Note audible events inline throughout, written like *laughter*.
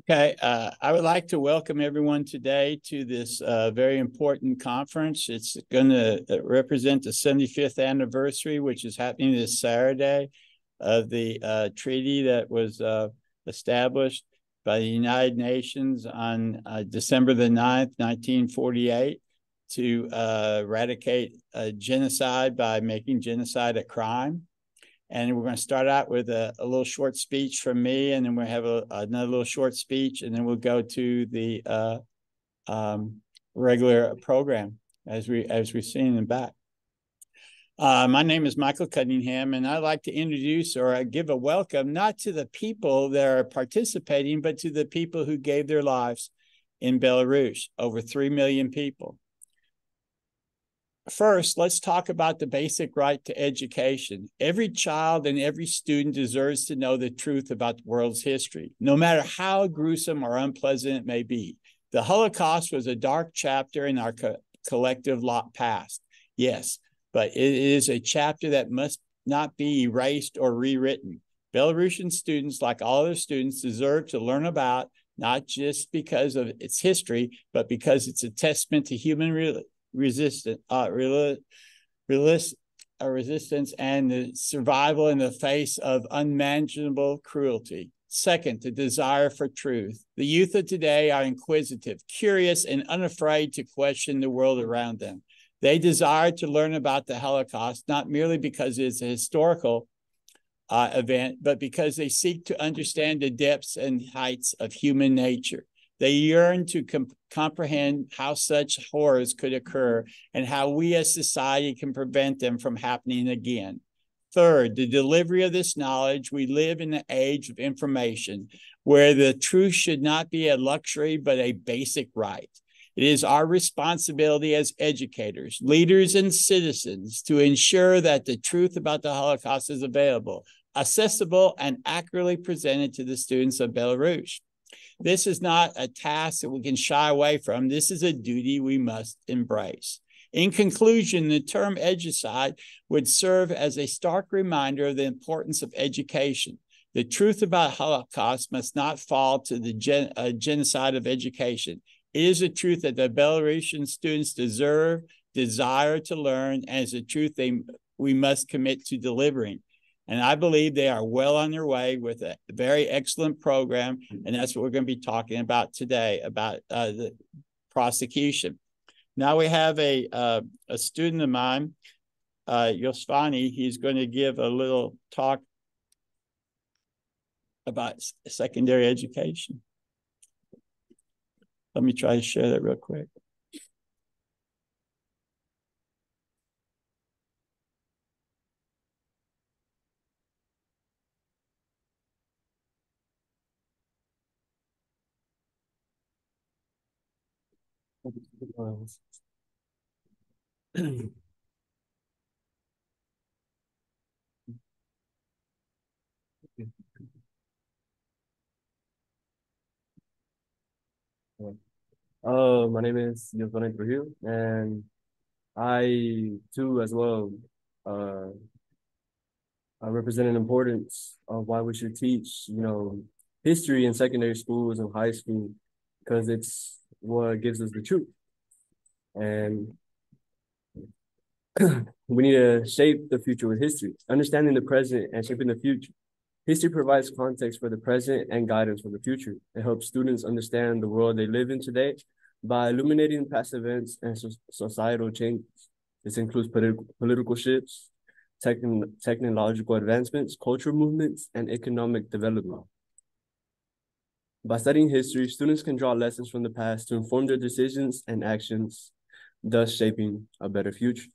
Okay, uh, I would like to welcome everyone today to this uh, very important conference. It's going to uh, represent the 75th anniversary, which is happening this Saturday, of the uh, treaty that was uh, established by the United Nations on uh, December the 9th, 1948, to eradicate genocide by making genocide a crime. And we're going to start out with a, a little short speech from me, and then we'll have a, another little short speech, and then we'll go to the uh, um, regular program as we as we've seen the back. Uh, my name is Michael Cunningham, and I'd like to introduce or give a welcome not to the people that are participating, but to the people who gave their lives in Belarus, over 3 million people. First, let's talk about the basic right to education. Every child and every student deserves to know the truth about the world's history, no matter how gruesome or unpleasant it may be. The Holocaust was a dark chapter in our co collective lot past, yes, but it is a chapter that must not be erased or rewritten. Belarusian students, like all other students, deserve to learn about not just because of its history, but because it's a testament to human resistant, uh, real, realist, uh, resistance and the survival in the face of unmanageable cruelty. Second, the desire for truth. The youth of today are inquisitive, curious, and unafraid to question the world around them. They desire to learn about the Holocaust, not merely because it's a historical uh, event, but because they seek to understand the depths and heights of human nature. They yearn to com comprehend how such horrors could occur and how we as society can prevent them from happening again. Third, the delivery of this knowledge. We live in the age of information where the truth should not be a luxury, but a basic right. It is our responsibility as educators, leaders, and citizens to ensure that the truth about the Holocaust is available, accessible, and accurately presented to the students of Belarus. This is not a task that we can shy away from. This is a duty we must embrace. In conclusion, the term edugicide would serve as a stark reminder of the importance of education. The truth about Holocaust must not fall to the gen uh, genocide of education. It is a truth that the Belarusian students deserve, desire to learn, and is a truth they we must commit to delivering. And I believe they are well on their way with a very excellent program. And that's what we're going to be talking about today about uh, the prosecution. Now we have a, uh, a student of mine, uh, Yosvani. He's going to give a little talk about secondary education. Let me try to share that real quick. *clears throat* Uh, my name is Giovanni Trujillo, and I too, as well, uh, I represent an importance of why we should teach, you know, history in secondary schools and high school, because it's what gives us the truth. And *clears throat* we need to shape the future with history, understanding the present and shaping the future. History provides context for the present and guidance for the future. It helps students understand the world they live in today by illuminating past events and so societal changes. This includes politi political shifts, techn technological advancements, cultural movements, and economic development. By studying history, students can draw lessons from the past to inform their decisions and actions, thus shaping a better future.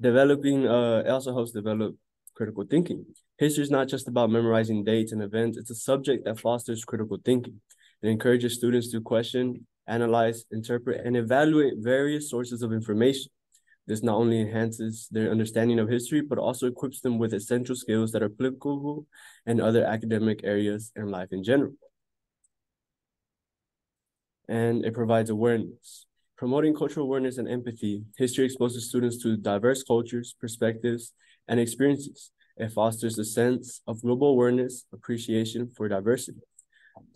Developing uh, also helps develop critical thinking. History is not just about memorizing dates and events. It's a subject that fosters critical thinking. It encourages students to question, analyze, interpret, and evaluate various sources of information. This not only enhances their understanding of history, but also equips them with essential skills that are applicable in other academic areas and life in general. And it provides awareness. Promoting cultural awareness and empathy, history exposes students to diverse cultures, perspectives, and experiences. It fosters a sense of global awareness, appreciation for diversity.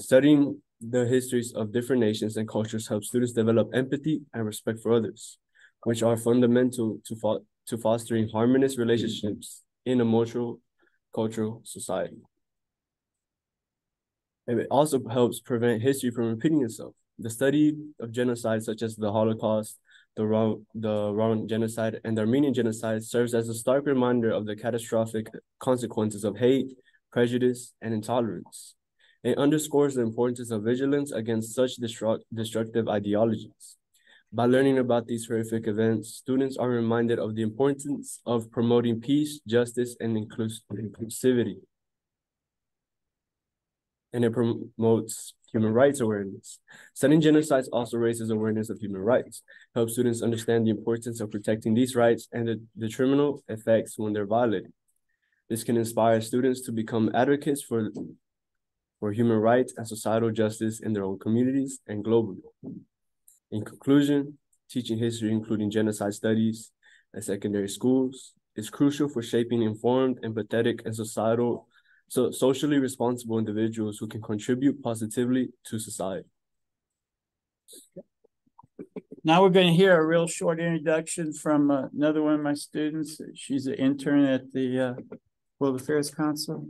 Studying the histories of different nations and cultures helps students develop empathy and respect for others, which are fundamental to, fo to fostering harmonious relationships in a multicultural society. It also helps prevent history from repeating itself. The study of genocide, such as the Holocaust, the Rwanda, the Rwandan genocide, and the Armenian genocide, serves as a stark reminder of the catastrophic consequences of hate, prejudice, and intolerance. It underscores the importance of vigilance against such destruct destructive ideologies. By learning about these horrific events, students are reminded of the importance of promoting peace, justice, and inclus inclusivity and it promotes human rights awareness. Studying genocides also raises awareness of human rights, helps students understand the importance of protecting these rights and the detrimental effects when they're violated. This can inspire students to become advocates for, for human rights and societal justice in their own communities and globally. In conclusion, teaching history, including genocide studies at secondary schools, is crucial for shaping informed, empathetic, and societal so socially responsible individuals who can contribute positively to society. Now we're going to hear a real short introduction from uh, another one of my students. She's an intern at the uh, World Affairs Council.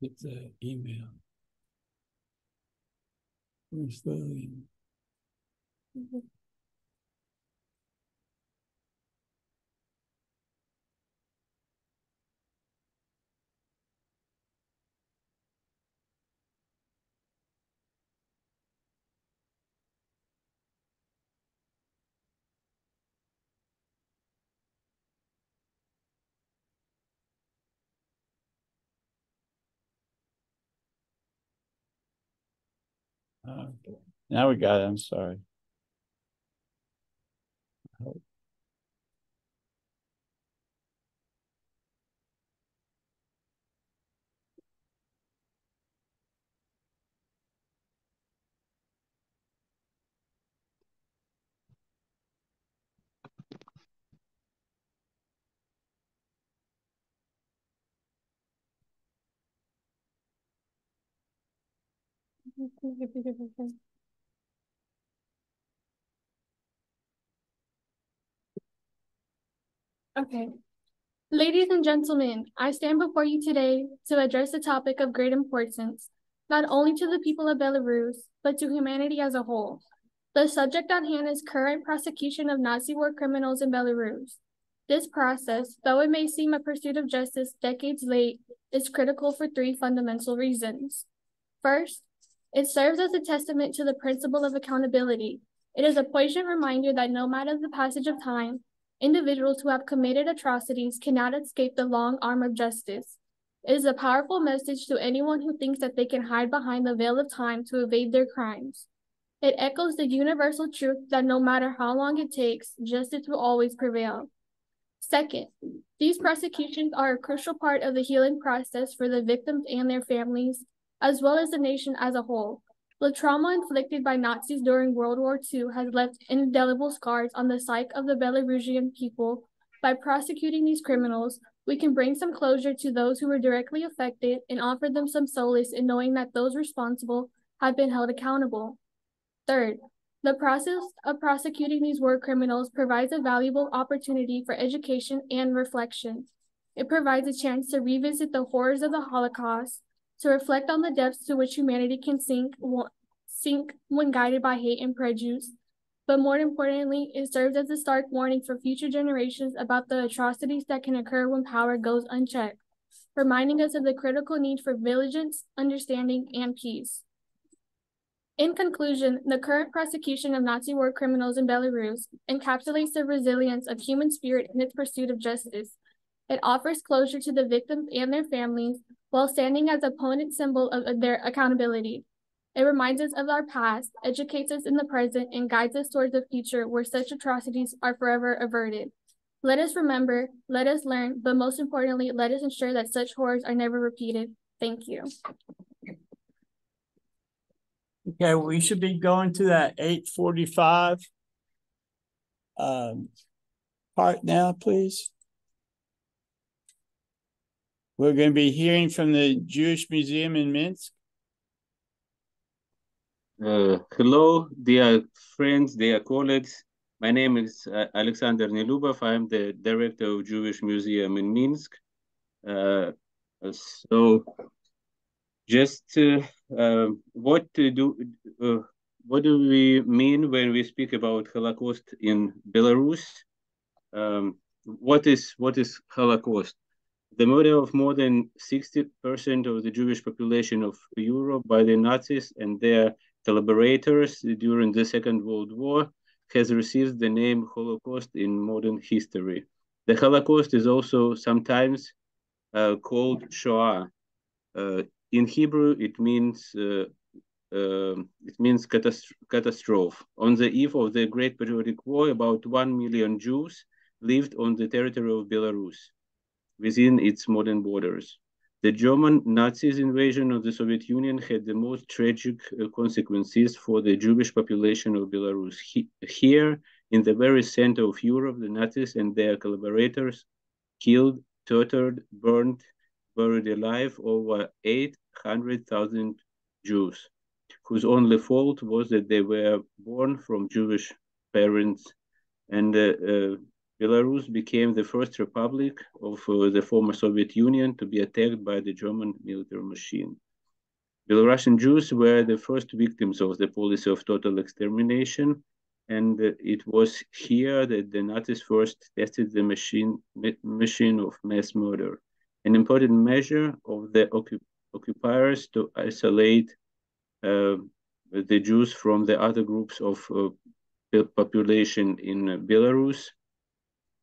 Get the email. The email? Mm -hmm. Now we got it. I'm sorry. Okay. Ladies and gentlemen, I stand before you today to address a topic of great importance, not only to the people of Belarus, but to humanity as a whole. The subject at hand is current prosecution of Nazi war criminals in Belarus. This process, though it may seem a pursuit of justice decades late, is critical for three fundamental reasons. First, it serves as a testament to the principle of accountability. It is a poignant reminder that no matter the passage of time, individuals who have committed atrocities cannot escape the long arm of justice. It is a powerful message to anyone who thinks that they can hide behind the veil of time to evade their crimes. It echoes the universal truth that no matter how long it takes, justice will always prevail. Second, these prosecutions are a crucial part of the healing process for the victims and their families, as well as the nation as a whole. The trauma inflicted by Nazis during World War II has left indelible scars on the psyche of the Belarusian people. By prosecuting these criminals, we can bring some closure to those who were directly affected and offer them some solace in knowing that those responsible have been held accountable. Third, the process of prosecuting these war criminals provides a valuable opportunity for education and reflection. It provides a chance to revisit the horrors of the Holocaust, to reflect on the depths to which humanity can sink, sink when guided by hate and prejudice, but more importantly, it serves as a stark warning for future generations about the atrocities that can occur when power goes unchecked, reminding us of the critical need for vigilance, understanding, and peace. In conclusion, the current prosecution of Nazi war criminals in Belarus encapsulates the resilience of human spirit in its pursuit of justice. It offers closure to the victims and their families while standing as a potent symbol of their accountability. It reminds us of our past, educates us in the present, and guides us towards a future where such atrocities are forever averted. Let us remember, let us learn, but most importantly, let us ensure that such horrors are never repeated. Thank you. Okay, we should be going to that eight forty-five um, part now, please. We're going to be hearing from the Jewish Museum in Minsk. Uh, hello, dear friends, dear colleagues. My name is uh, Alexander Nelubov. I'm the director of Jewish Museum in Minsk. Uh, so, just uh, what to do? Uh, what do we mean when we speak about Holocaust in Belarus? Um, what is what is Holocaust? The murder of more than 60% of the Jewish population of Europe by the Nazis and their collaborators during the Second World War has received the name Holocaust in modern history. The Holocaust is also sometimes uh, called Shoah. Uh, in Hebrew, it means uh, uh it means catastrophe. On the eve of the Great Patriotic War, about one million Jews lived on the territory of Belarus, within its modern borders. The German Nazis' invasion of the Soviet Union had the most tragic uh, consequences for the Jewish population of Belarus. He, here, in the very center of Europe, the Nazis and their collaborators killed, tortured, burned, buried alive over 800,000 Jews, whose only fault was that they were born from Jewish parents and uh, uh, Belarus became the first republic of uh, the former Soviet Union to be attacked by the German military machine. Belarusian Jews were the first victims of the policy of total extermination, and it was here that the Nazis first tested the machine, machine of mass murder, an important measure of the occupiers to isolate uh, the Jews from the other groups of uh, population in Belarus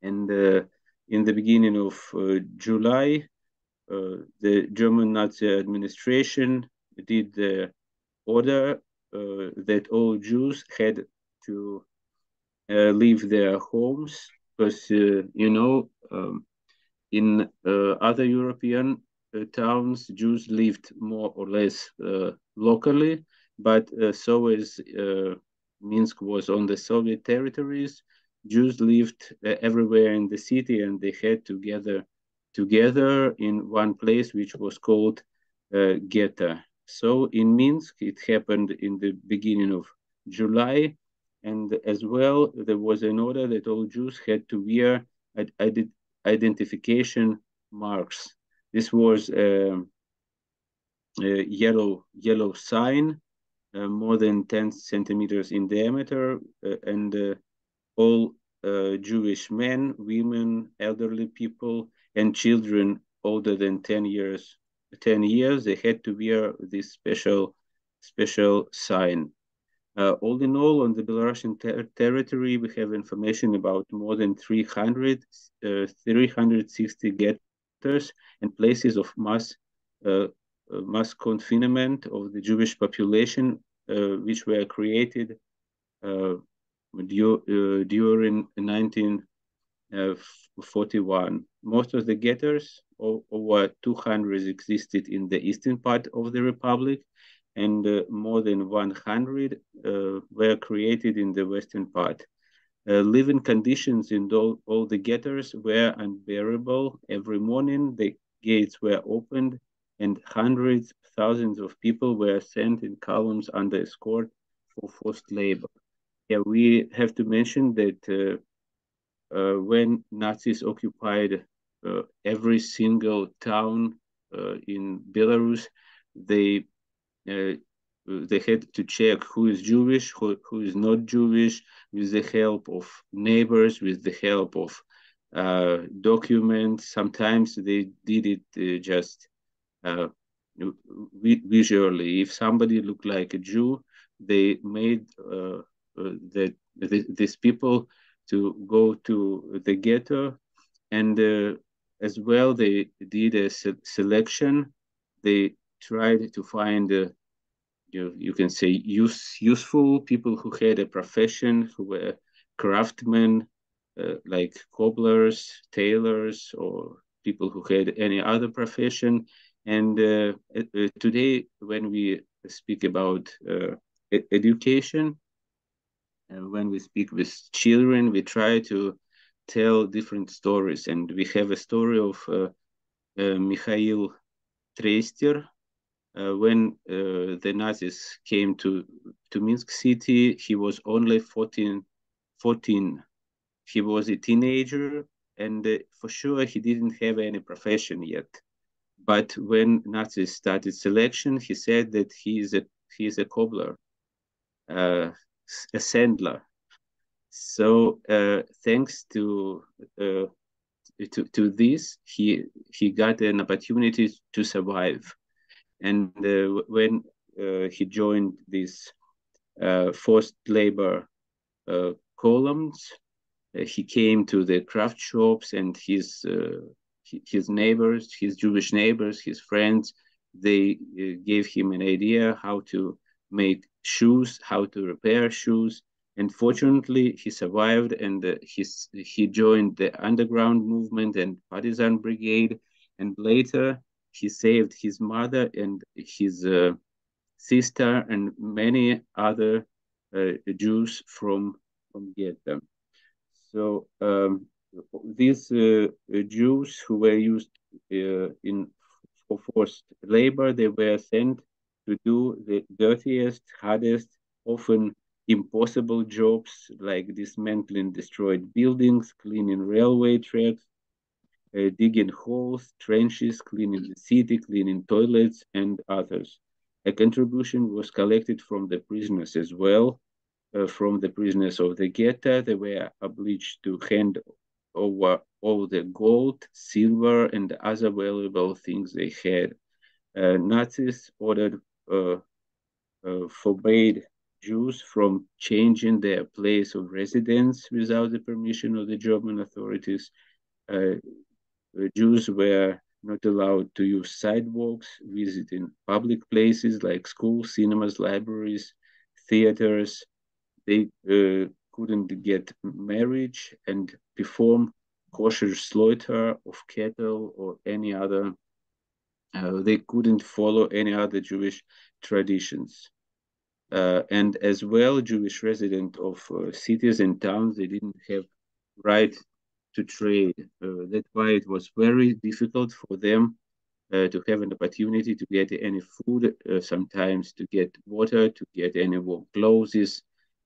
and uh, in the beginning of uh, July, uh, the German Nazi administration did the order that all Jews had to leave their homes because, you know, um, in other European towns, Jews lived more or less locally, but so as Minsk was on the Soviet territories, Jews lived uh, everywhere in the city and they had to gather together in one place, which was called uh, ghetto. So in Minsk, it happened in the beginning of July. And as well, there was an order that all Jews had to wear ident identification marks. This was um, a yellow, yellow sign, uh, more than 10 centimeters in diameter, uh, and uh, all uh, Jewish men, women, elderly people, and children older than 10 years, 10 years, they had to wear this special, special sign. Uh, all in all, on the Belarusian ter territory, we have information about more than 300, uh, 360 ghettos and places of mass uh, uh mass confinement of the Jewish population, uh, which were created uh, during 1941. Most of the ghettos, over 200 existed in the eastern part of the republic, and uh, more than 100 uh, were created in the western part. Uh, living conditions in all, all the ghettos were unbearable. Every morning, the gates were opened, and hundreds, thousands of people were sent in columns under escort for forced labor yeah, we have to mention that uh, uh, when Nazis occupied uh, every single town in Belarus, they they had to check who is Jewish, who, who is not Jewish, with the help of neighbors, with the help of uh, documents. Sometimes they did it uh, just uh, visually. If somebody looked like a Jew, they made uh, uh, that these people to go to the ghetto, and uh, as well they did a se selection. They tried to find you, you can say use, useful people who had a profession, who were craftsmen, uh, like cobblers, tailors, or people who had any other profession. And uh, uh, today, when we speak about uh, education, when we speak with children, we try to tell different stories. And we have a story of uh, uh, Mikhail Treister, uh, when uh, the Nazis came to, to Minsk city, he was only 14, 14. He was a teenager, and uh, for sure he didn't have any profession yet. But when Nazis started selection, he said that he is a he is a cobbler, uh, a sandler. So uh, thanks to uh, to to this, he he got an opportunity to survive and uh, when uh, he joined these uh, forced labor columns, he came to the craft shops and his his neighbors, his Jewish neighbors, his friends, they gave him an idea how to make shoes, how to repair shoes. And fortunately, he survived and uh, he's, he joined the underground movement and partisan brigade. And later, he saved his mother and his uh, sister and many other uh, Jews from from ghetto. So um, these uh, Jews who were used uh, in for forced labor, they were sent to do the dirtiest, hardest, often impossible jobs like dismantling destroyed buildings, cleaning railway tracks, uh, digging holes, trenches, cleaning the city, cleaning toilets, and others. A contribution was collected from the prisoners as well. Uh, from the prisoners of the ghetto, they were obliged to hand over all the gold, silver, and other valuable things they had. Uh, Nazis ordered, forbade Jews from changing their place of residence without the permission of the German authorities. Uh, Jews were not allowed to use sidewalks, visiting public places like schools, cinemas, libraries, theaters. They uh, couldn't get marriage and perform kosher slaughter of cattle or any other. Uh, they couldn't follow any other Jewish traditions. Uh, and as well, Jewish residents of uh, cities and towns, they didn't have right to trade. Uh, that's why it was very difficult for them uh, to have an opportunity to get any food, uh, sometimes to get water, to get any warm clothes.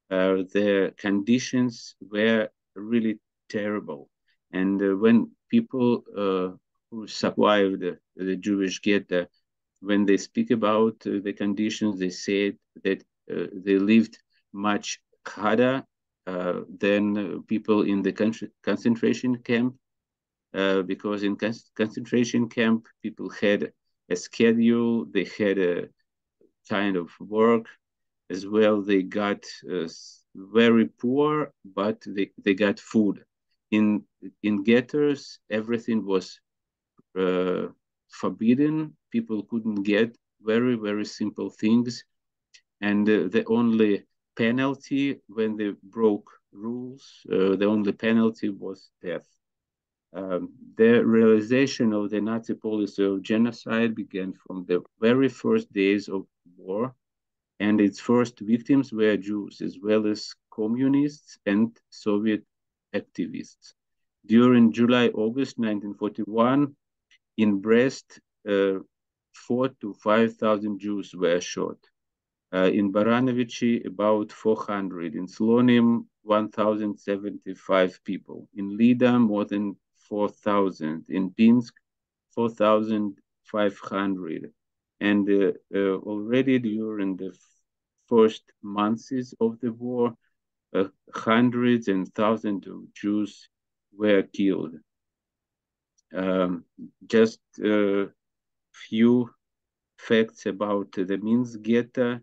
Their conditions were really terrible. And when people who survived the Jewish ghetto, when they speak about the conditions, they said that they lived much harder uh, than people in the concentration camp, uh, because in con concentration camp, people had a schedule, they had a kind of work as well. They got uh, very poor, but they, they got food. In in ghettos, everything was uh, forbidden. People couldn't get very very simple things, and uh, the only penalty when they broke rules. Uh, the only penalty was death. Um, the realization of the Nazi policy of genocide began from the very first days of war, and its first victims were Jews as well as communists and Soviet activists. During July August 1941, in Brest, uh, four to 5,000 Jews were shot. Uh, in Baranovichi, about 400. In Slonim, 1,075 people. In Lida, more than 4,000. In Pinsk, 4,500. And uh, uh, already during the first months of the war, uh, hundreds and thousands of Jews were killed. Um, just a few facts about the Minsk ghetto.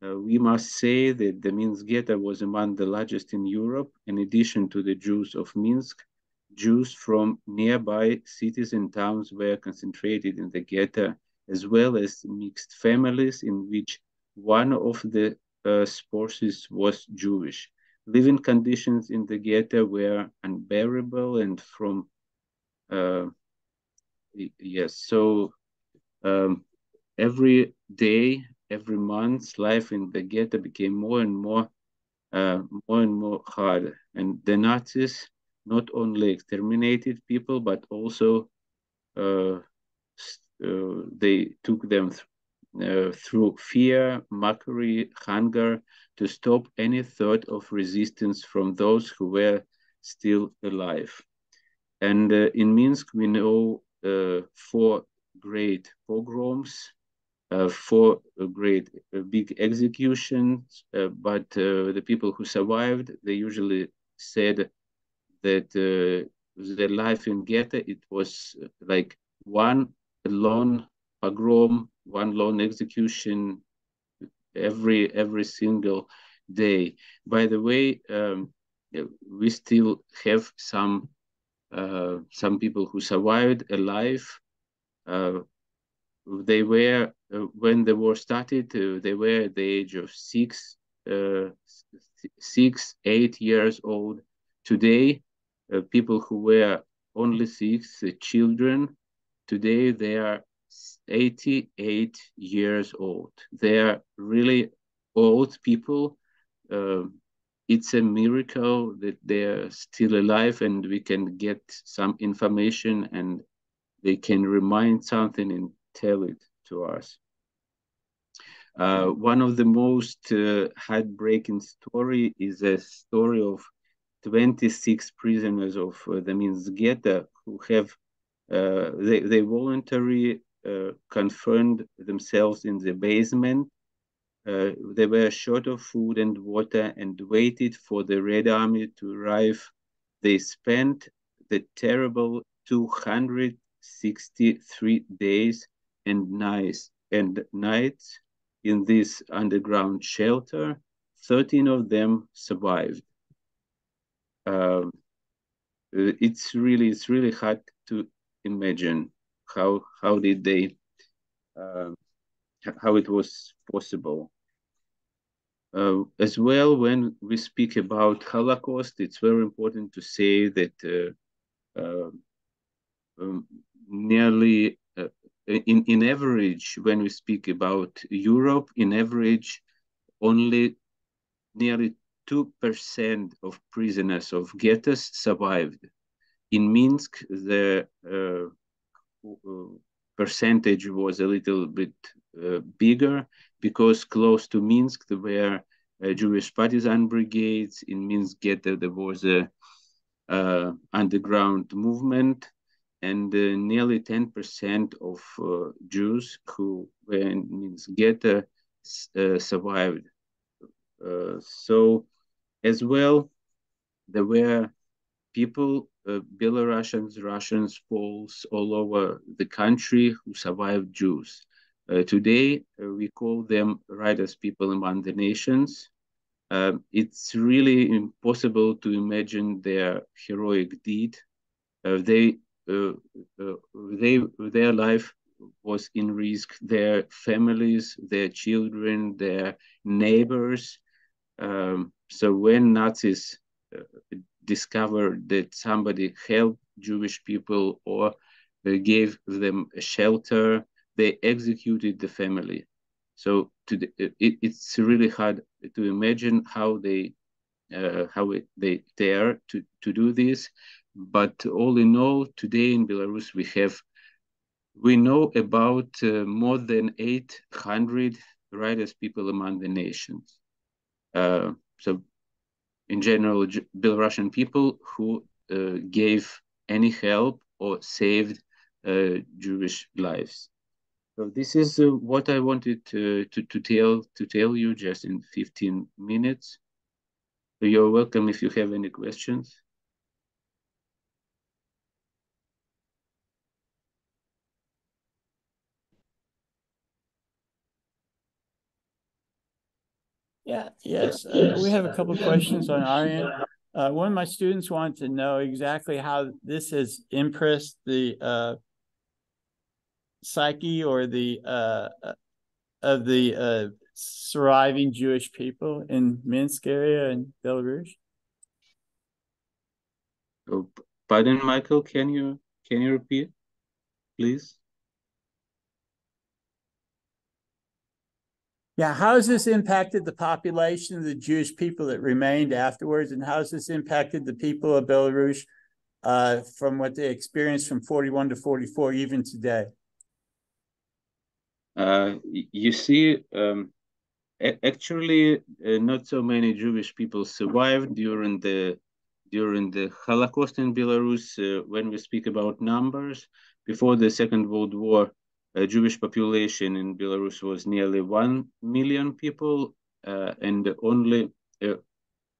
Uh, we must say that the Minsk ghetto was among the largest in Europe. In addition to the Jews of Minsk, Jews from nearby cities and towns were concentrated in the ghetto, as well as mixed families in which one of the uh, spouses was Jewish. Living conditions in the ghetto were unbearable and from, uh, yes, so um, every day every month, life in the ghetto became more and more, uh, more and more hard. And the Nazis not only exterminated people, but also uh, uh, they took them th uh, through fear, mockery, hunger to stop any thought of resistance from those who were still alive. And uh, in Minsk, we know uh, four great pogroms uh, for great uh, big executions, uh, but the people who survived, they usually said that the life in ghetto, it was like one lone pogrom, one lone execution every every single day. By the way, um, we still have some uh, some people who survived alive. Uh, they were uh, when the war started, uh, they were at the age of six, uh, six, eight years old. Today, people who were only six, children, today they are 88 years old. They are really old people. It's a miracle that they're still alive and we can get some information and they can remind something and tell it to us. Uh, one of the most uh, heartbreaking story is a story of 26 prisoners of uh, the Minsk ghetto who have uh, they, they voluntarily uh, confirmed themselves in the basement. Uh, they were short of food and water and waited for the Red Army to arrive. They spent the terrible 263 days and nights and nights in this underground shelter. 13 of them survived. Um, it's really it's really hard to imagine how how did they uh, how it was possible. Uh, as well, when we speak about Holocaust, it's very important to say that uh, uh um, nearly in, in average, when we speak about Europe, in average, only nearly 2% of prisoners of ghettos survived. In Minsk, the uh, uh, percentage was a little bit uh, bigger because close to Minsk there were uh, Jewish partisan brigades. In Minsk ghetto there was a uh, underground movement and uh, nearly 10% of uh, Jews who were in Minsk ghetto uh, survived. So, as well, there were people, uh, Belarusians, Russians, Poles all over the country who survived Jews. Uh, today, we call them Righteous People Among the Nations. Um, it's really impossible to imagine their heroic deed. they uh, uh, they their life was in risk. Their families, their children, their neighbors. Um, so when Nazis uh, discovered that somebody helped Jewish people or gave them a shelter, they executed the family. So the, it, it's really hard to imagine how they uh, how it, they dare to to do this. But all in all, today in Belarus, we have, we know about uh, more than 800 righteous people among the nations. Uh, so in general, Belarusian people who uh, gave any help or saved uh, Jewish lives. So this is uh, what I wanted to, to, to tell to tell you just in 15 minutes. You're welcome if you have any questions. Yeah, yes. Uh, we have a couple of questions on our end. Uh, one of my students wanted to know exactly how this has impressed the uh, psyche or the uh, uh, of the uh, surviving Jewish people in Minsk area and Belarus. Oh, pardon, Michael. Can you can you repeat, please? Yeah, how has this impacted the population of the Jewish people that remained afterwards, and how has this impacted the people of Belarus uh, from what they experienced from 41 to 44, even today? Uh, you see, um, actually, uh, not so many Jewish people survived during the during the Holocaust in Belarus. Uh, when we speak about numbers, before the Second World War, Jewish population in Belarus was nearly 1 million people, uh, and only uh,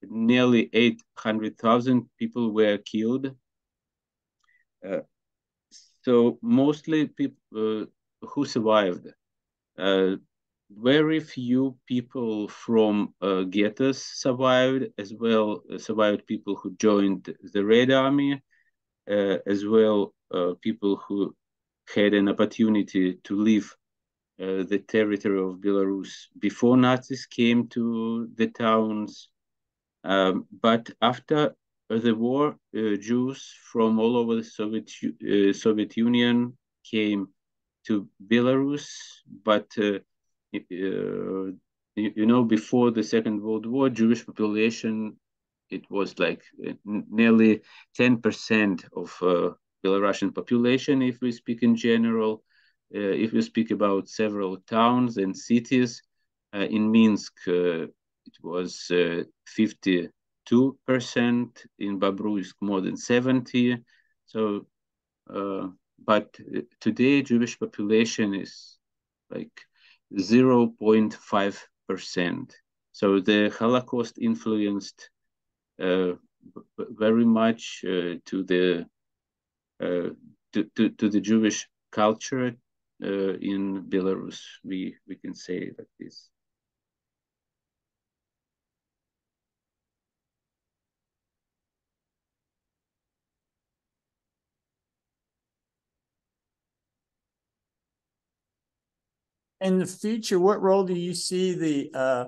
nearly 800,000 people were killed. Uh, so mostly people who survived. very few people from ghettos survived, as well survived people who joined the Red Army, as well people who had an opportunity to leave uh, the territory of Belarus before Nazis came to the towns. Um, but after the war, uh, Jews from all over the Soviet, uh, Soviet Union came to Belarus. But, uh, uh, you, you, know, before the Second World War, Jewish population, it was like uh, nearly 10% of Belarusian population, if we speak in general. Uh, if we speak about several towns and cities, uh, in Minsk, uh, it was 52%, in Babruisk, more than 70. So, but today, Jewish population is like 0.5%. So the Holocaust influenced uh, very much uh, to the uh, to, to, to the Jewish culture uh, in Belarus. We, we can say like this. in the future, what role do you see the uh,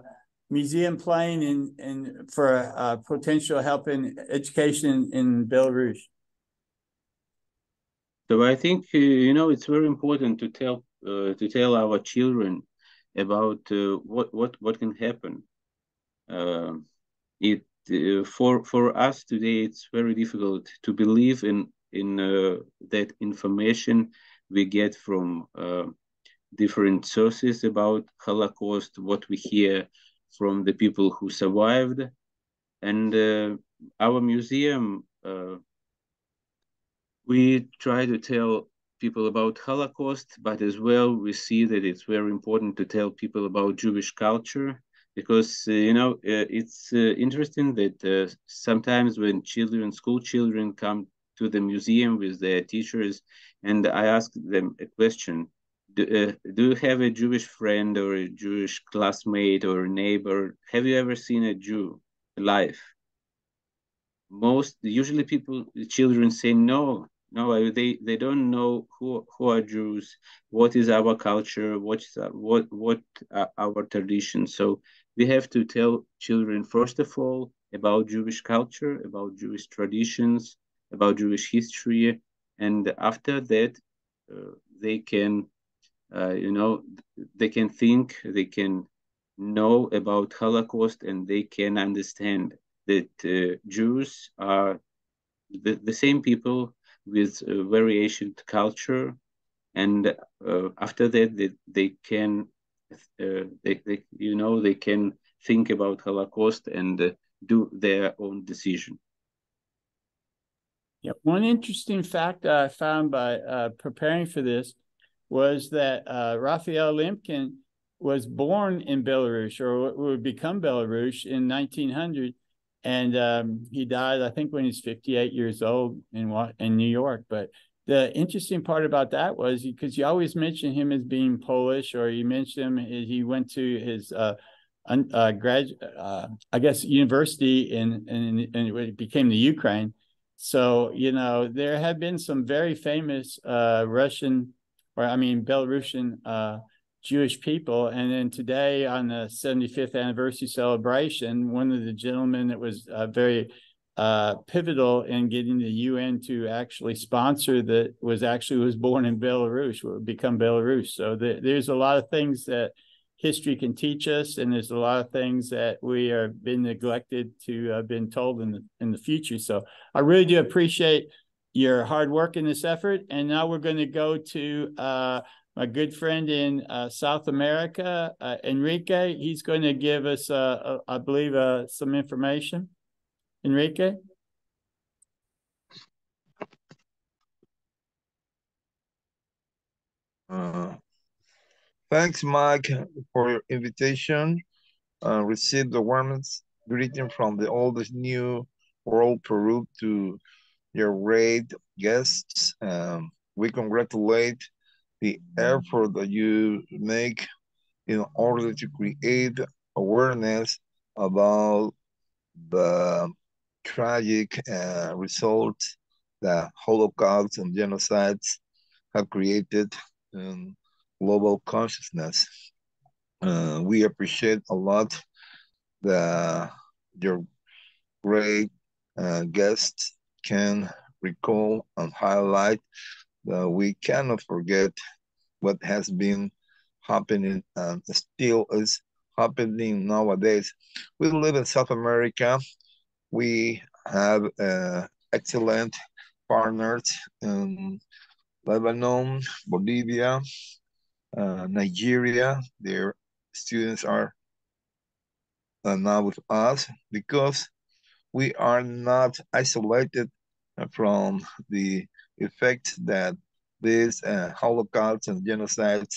museum playing in, in for uh, potential help in education in Belarus? So I think uh, you know it's very important to tell uh, to tell our children about uh, what what what can happen. Uh, it uh, for for us today it's very difficult to believe in in uh, that information we get from different sources about Holocaust, what we hear from the people who survived, and our museum we try to tell people about Holocaust, but as well we see that it's very important to tell people about Jewish culture because uh, you know uh, it's uh, interesting that uh, sometimes when children, school children, come to the museum with their teachers, and I ask them a question: do, uh, do you have a Jewish friend or a Jewish classmate or neighbor? Have you ever seen a Jew alive? most usually people children say no no they they don't know who who are jews what is our culture what what are our traditions. So we have to tell children first of all about jewish culture about jewish traditions about jewish history and after that uh, they can uh, you know they can think they can know about holocaust and they can understand that uh, Jews are the, the same people with a variation culture, and uh, after that, they, they can, uh, they, they, you know, they can think about Holocaust and uh, do their own decision. Yeah, one interesting fact I found by uh, preparing for this was that uh, Raphael Lemkin was born in Belarus or would become Belarus in 1900. And um, he died, I think, when he's 58 years old in in New York. But the interesting part about that was because you always mention him as being Polish, or you mention him he went to his uh, uh, grad, uh, I guess, university in, and it became the Ukraine. So you know there have been some very famous uh, Russian, or I mean Belarusian uh, Jewish people. And then today on the 75th anniversary celebration, one of the gentlemen that was uh, very uh, pivotal in getting the UN to actually sponsor that was actually was born in Belarus, would become Belarus. So the, there's a lot of things that history can teach us, and there's a lot of things that we have been neglected to have been told in the in the future. So I really do appreciate your hard work in this effort. And now we're going to go to uh, my good friend in uh, South America, uh, Enrique. He's going to give us, uh, uh I believe, uh, some information. Enrique? Uh, thanks, Mike, for your invitation. Uh, receive the warmest greeting from the oldest new world Peru to your great guests. Um, we congratulate the effort that you make in order to create awareness about the tragic uh, results that Holocaust and genocides have created in global consciousness. Uh, we appreciate a lot the your great uh, guests can recall and highlight we cannot forget what has been happening and still is happening nowadays. We live in South America. We have uh, excellent partners in Lebanon, Bolivia, uh, Nigeria. Their students are uh, now with us because we are not isolated from the effect that these uh, holocausts and genocides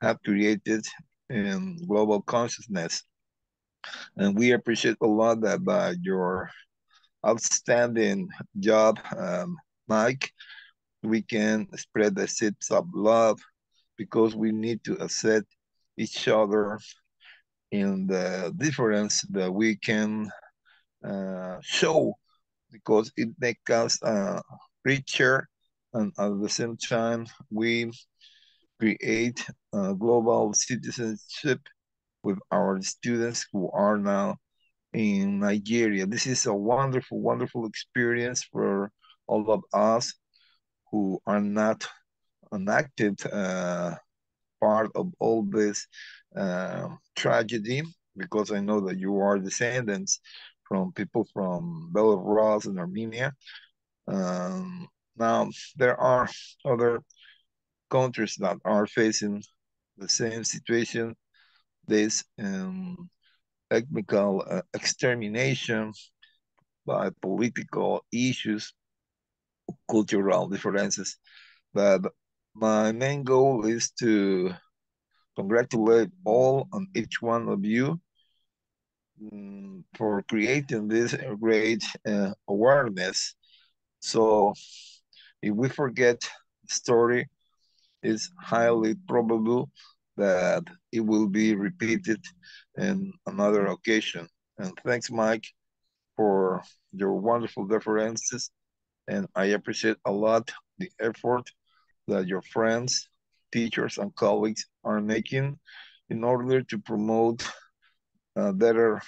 have created in global consciousness. And we appreciate a lot that by your outstanding job, um, Mike, we can spread the seeds of love because we need to accept each other in the difference that we can uh, show because it makes us uh, richer and at the same time we create a global citizenship with our students who are now in Nigeria. This is a wonderful, wonderful experience for all of us who are not an active uh, part of all this uh, tragedy, because I know that you are descendants from people from Belarus and Armenia. Um, now, there are other countries that are facing the same situation, this um, ethnical uh, extermination by political issues, cultural differences. But my main goal is to congratulate all and each one of you um, for creating this great uh, awareness. So if we forget the story, it's highly probable that it will be repeated in another occasion. And thanks, Mike, for your wonderful references. And I appreciate a lot the effort that your friends, teachers, and colleagues are making in order to promote a better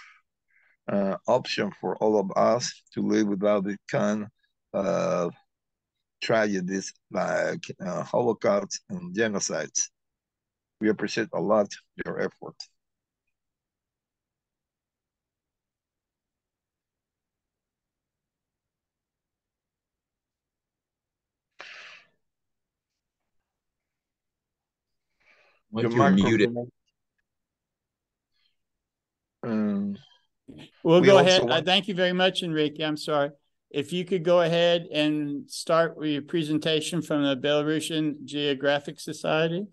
uh, option for all of us to live without this kind of tragedies like uh, Holocaust and genocides. We appreciate a lot your effort. Your you're muted. Um, we'll we go ahead. Uh, thank you very much, Enrique. I'm sorry. If you could go ahead and start with your presentation from the Belarusian Geographic Society.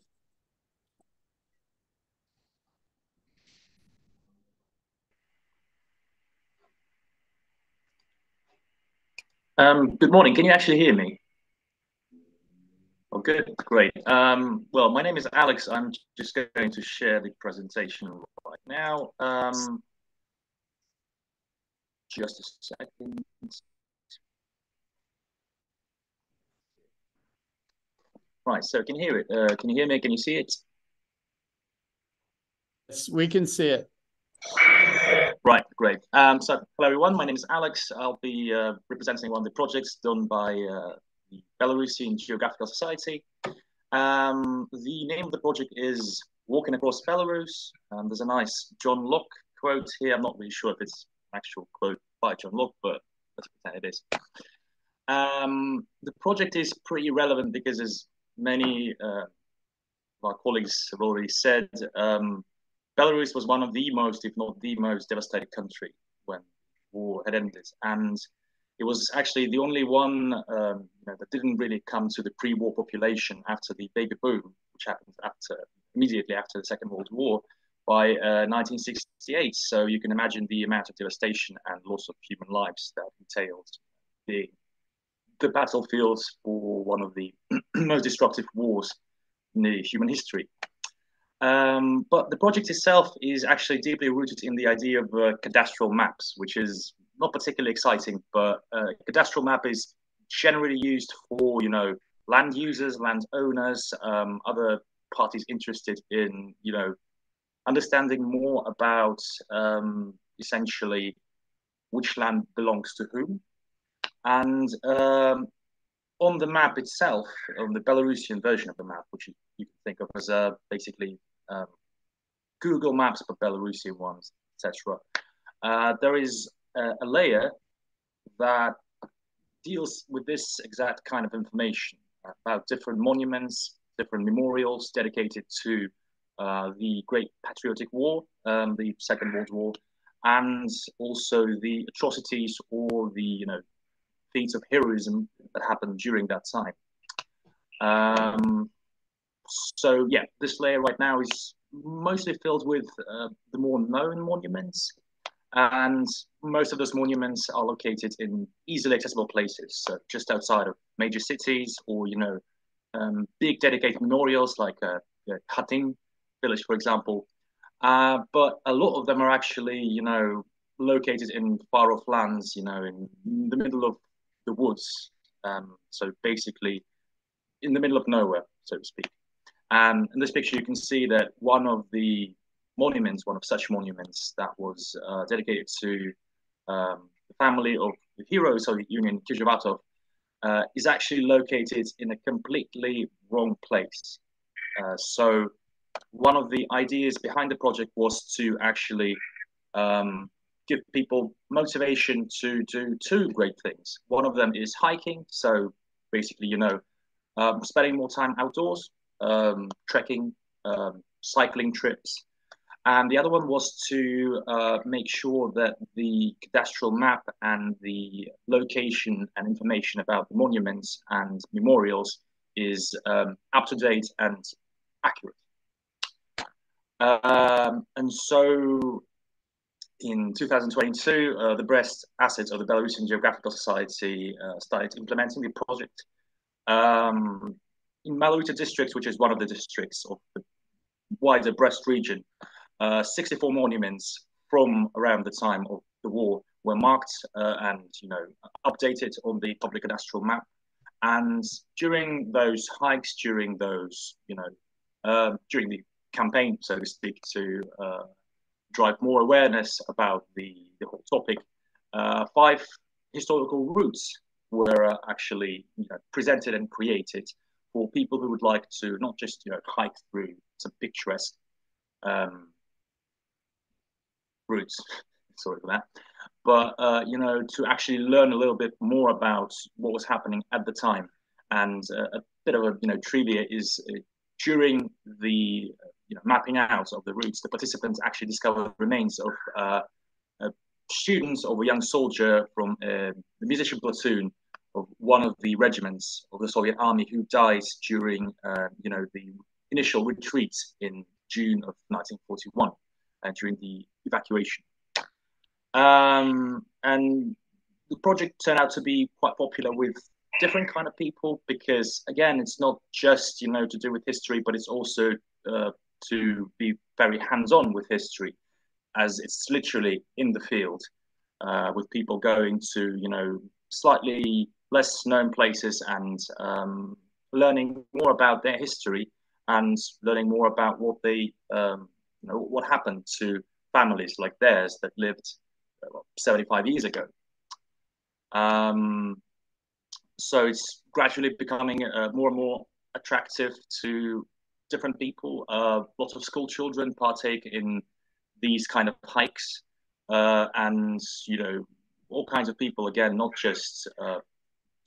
Um, good morning. Can you actually hear me? Oh, good. Great. Um, well, my name is Alex. I'm just going to share the presentation right now. Um, just a second. Right, so can you hear it? Uh, can you hear me? Can you see it? Yes, we can see it. Right, great. Um, so, hello everyone. My name is Alex. I'll be uh, representing one of the projects done by uh, the Belarusian Geographical Society. Um, the name of the project is Walking Across Belarus. Um, there's a nice John Locke quote here. I'm not really sure if it's an actual quote by John Locke, but let's pretend it is. Um, the project is pretty relevant because as many uh, of our colleagues have already said, um, Belarus was one of the most, if not the most, devastated country when war had ended, and it was actually the only one um, you know, that didn't really come to the pre-war population after the baby boom, which happened after immediately after the Second World War by uh, 1968. So you can imagine the amount of devastation and loss of human lives that entailed being the battlefields for one of the *clears throat* most destructive wars in human history. Um, but the project itself is actually deeply rooted in the idea of uh, cadastral maps, which is not particularly exciting, but uh, cadastral map is generally used for, you know, land users, land owners, um, other parties interested in, you know, understanding more about um, essentially which land belongs to whom. And um, on the map itself, on the Belarusian version of the map, which you, you can think of as uh, basically um, Google Maps, but Belarusian ones, etc. Uh, there is a, a, layer that deals with this exact kind of information about different monuments, different memorials dedicated to uh, the Great Patriotic War, um, the Second World War, and also the atrocities or the you know feats of heroism that happened during that time. Um, so yeah, this layer right now is mostly filled with uh, the more known monuments, and most of those monuments are located in easily accessible places, so just outside of major cities, or you know, um, big dedicated memorials like uh, Khatyn village, for example. Uh, but a lot of them are actually, you know, located in far off lands, you know, in the middle of the woods. Um, so basically, in the middle of nowhere, so to speak. And in this picture, you can see that one of the monuments, one of such monuments that was uh, dedicated to um, the family of the hero of Soviet Union, Kizhevatov, uh, is actually located in a completely wrong place. Uh, so one of the ideas behind the project was to actually um, give people motivation to do two great things. One of them is hiking. So basically, you know, um, spending more time outdoors, um, trekking, um, cycling trips. And the other one was to uh, make sure that the cadastral map and the location and information about the monuments and memorials is um, up to date and accurate. Um, and so in 2022, uh, the Brest assets of the Belarusian Geographical Society uh, started implementing the project. Um, in Malaryta district, which is one of the districts of the wider Brest region, uh, 64 monuments from around the time of the war were marked uh, and you know updated on the public cadastral map. And during those hikes, during those you know uh, during the campaign, so to speak, to uh, drive more awareness about the, the whole topic, uh, five historical routes were uh, actually you know, presented and created for people who would like to not just you know hike through some picturesque um, routes, *laughs* sorry for that, but uh, you know to actually learn a little bit more about what was happening at the time. And uh, a bit of a you know trivia is uh, during the you know, mapping out of the routes, the participants actually discovered remains of uh, a student of a young soldier from uh, the musician platoon of one of the regiments of the Soviet army who died during, uh, you know, the initial retreat in June of 1941 uh, during the evacuation. Um, and the project turned out to be quite popular with different kind of people because again it's not just you know to do with history but it's also uh, to be very hands-on with history as it's literally in the field uh, with people going to you know slightly less known places and um, learning more about their history and learning more about what they um, you know what happened to families like theirs that lived uh, 75 years ago. Um, so it's gradually becoming uh, more and more attractive to different people. Uh, lots of school children partake in these kind of hikes, uh, and you know, all kinds of people. Again, not just uh,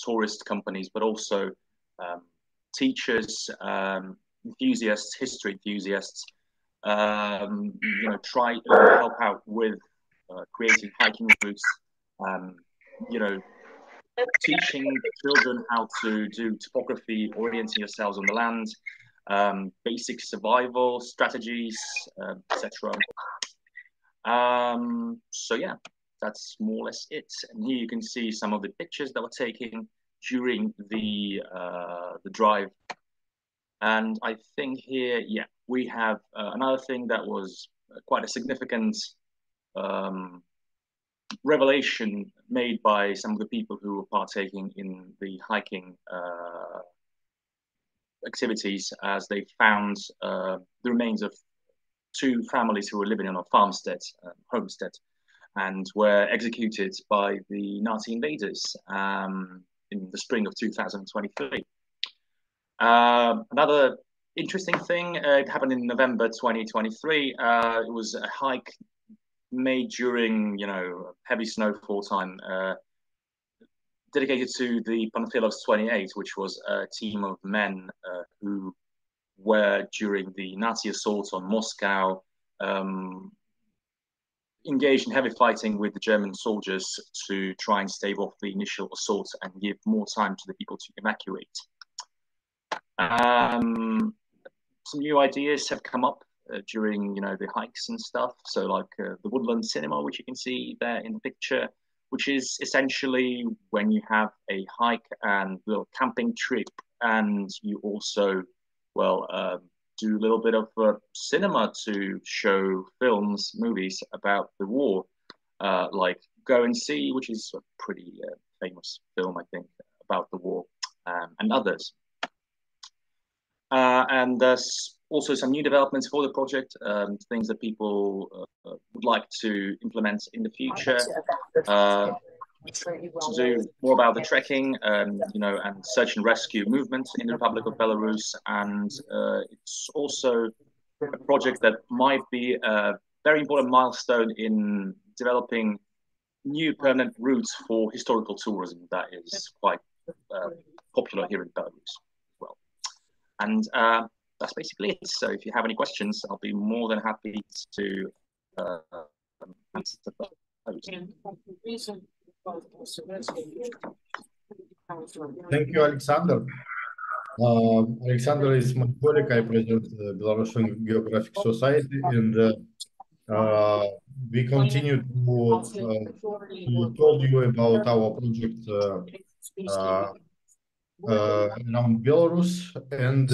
tourist companies, but also um, teachers, um, enthusiasts, history enthusiasts. Um, you know, try to help out with uh, creating hiking routes. You know, teaching children how to do topography, orienting yourselves on the land, um, basic survival strategies, uh, etc. Um, so yeah, that's more or less it. And here you can see some of the pictures that were taken during the uh, the drive. And I think here, yeah, we have uh, another thing that was quite a significant um, revelation made by some of the people who were partaking in the hiking uh, activities as they found uh, the remains of two families who were living on a farmstead, uh, homestead, and were executed by the Nazi invaders um, in the spring of 2023. Uh, another interesting thing, it happened in November 2023. Uh, it was a hike made during you know heavy snowfall time, uh, dedicated to the Panfilovs 28, which was a team of men uh, who were during the Nazi assault on Moscow. Um, engaged in heavy fighting with the German soldiers to try and stave off the initial assault and give more time to the people to evacuate. Um, some new ideas have come up uh, during you know the hikes and stuff. So like uh, the Woodland Cinema, which you can see there in the picture, which is essentially when you have a hike and little camping trip, and you also well uh, do a little bit of uh, cinema to show films, movies about the war, uh, like Go and See, which is a pretty uh, famous film, I think, about the war, um, and others. and thus also some new developments for the project, um, things that people uh, would like to implement in the future. Uh, to do more about the trekking, um, you know, and search and rescue movement in the Republic of Belarus, and uh, it's also a project that might be a very important milestone in developing new permanent routes for historical tourism that is quite uh, popular here in Belarus as well. And uh, that's basically it. So if you have any questions, I'll be more than happy to uh, answer those. Thank you, Alexander. Uh, Alexander is my colleague. I present the Belarusian Geographic Society, and uh, uh, we continue to, uh, to tell you about our project uh, uh, around Belarus and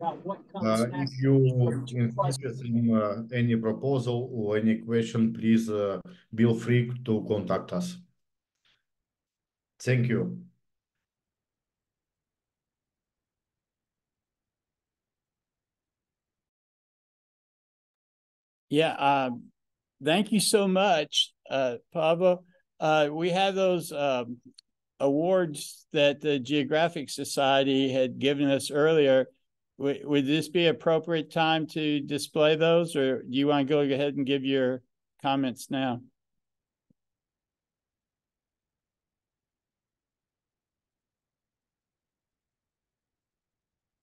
uh, if you insist in uh, any proposal or any question, please uh, feel free to contact us. Thank you. Yeah, um, thank you so much, uh, Pablo. Uh, we have those um, awards that the Geographic Society had given us earlier would, would this be appropriate time to display those, or do you want to go ahead and give your comments now?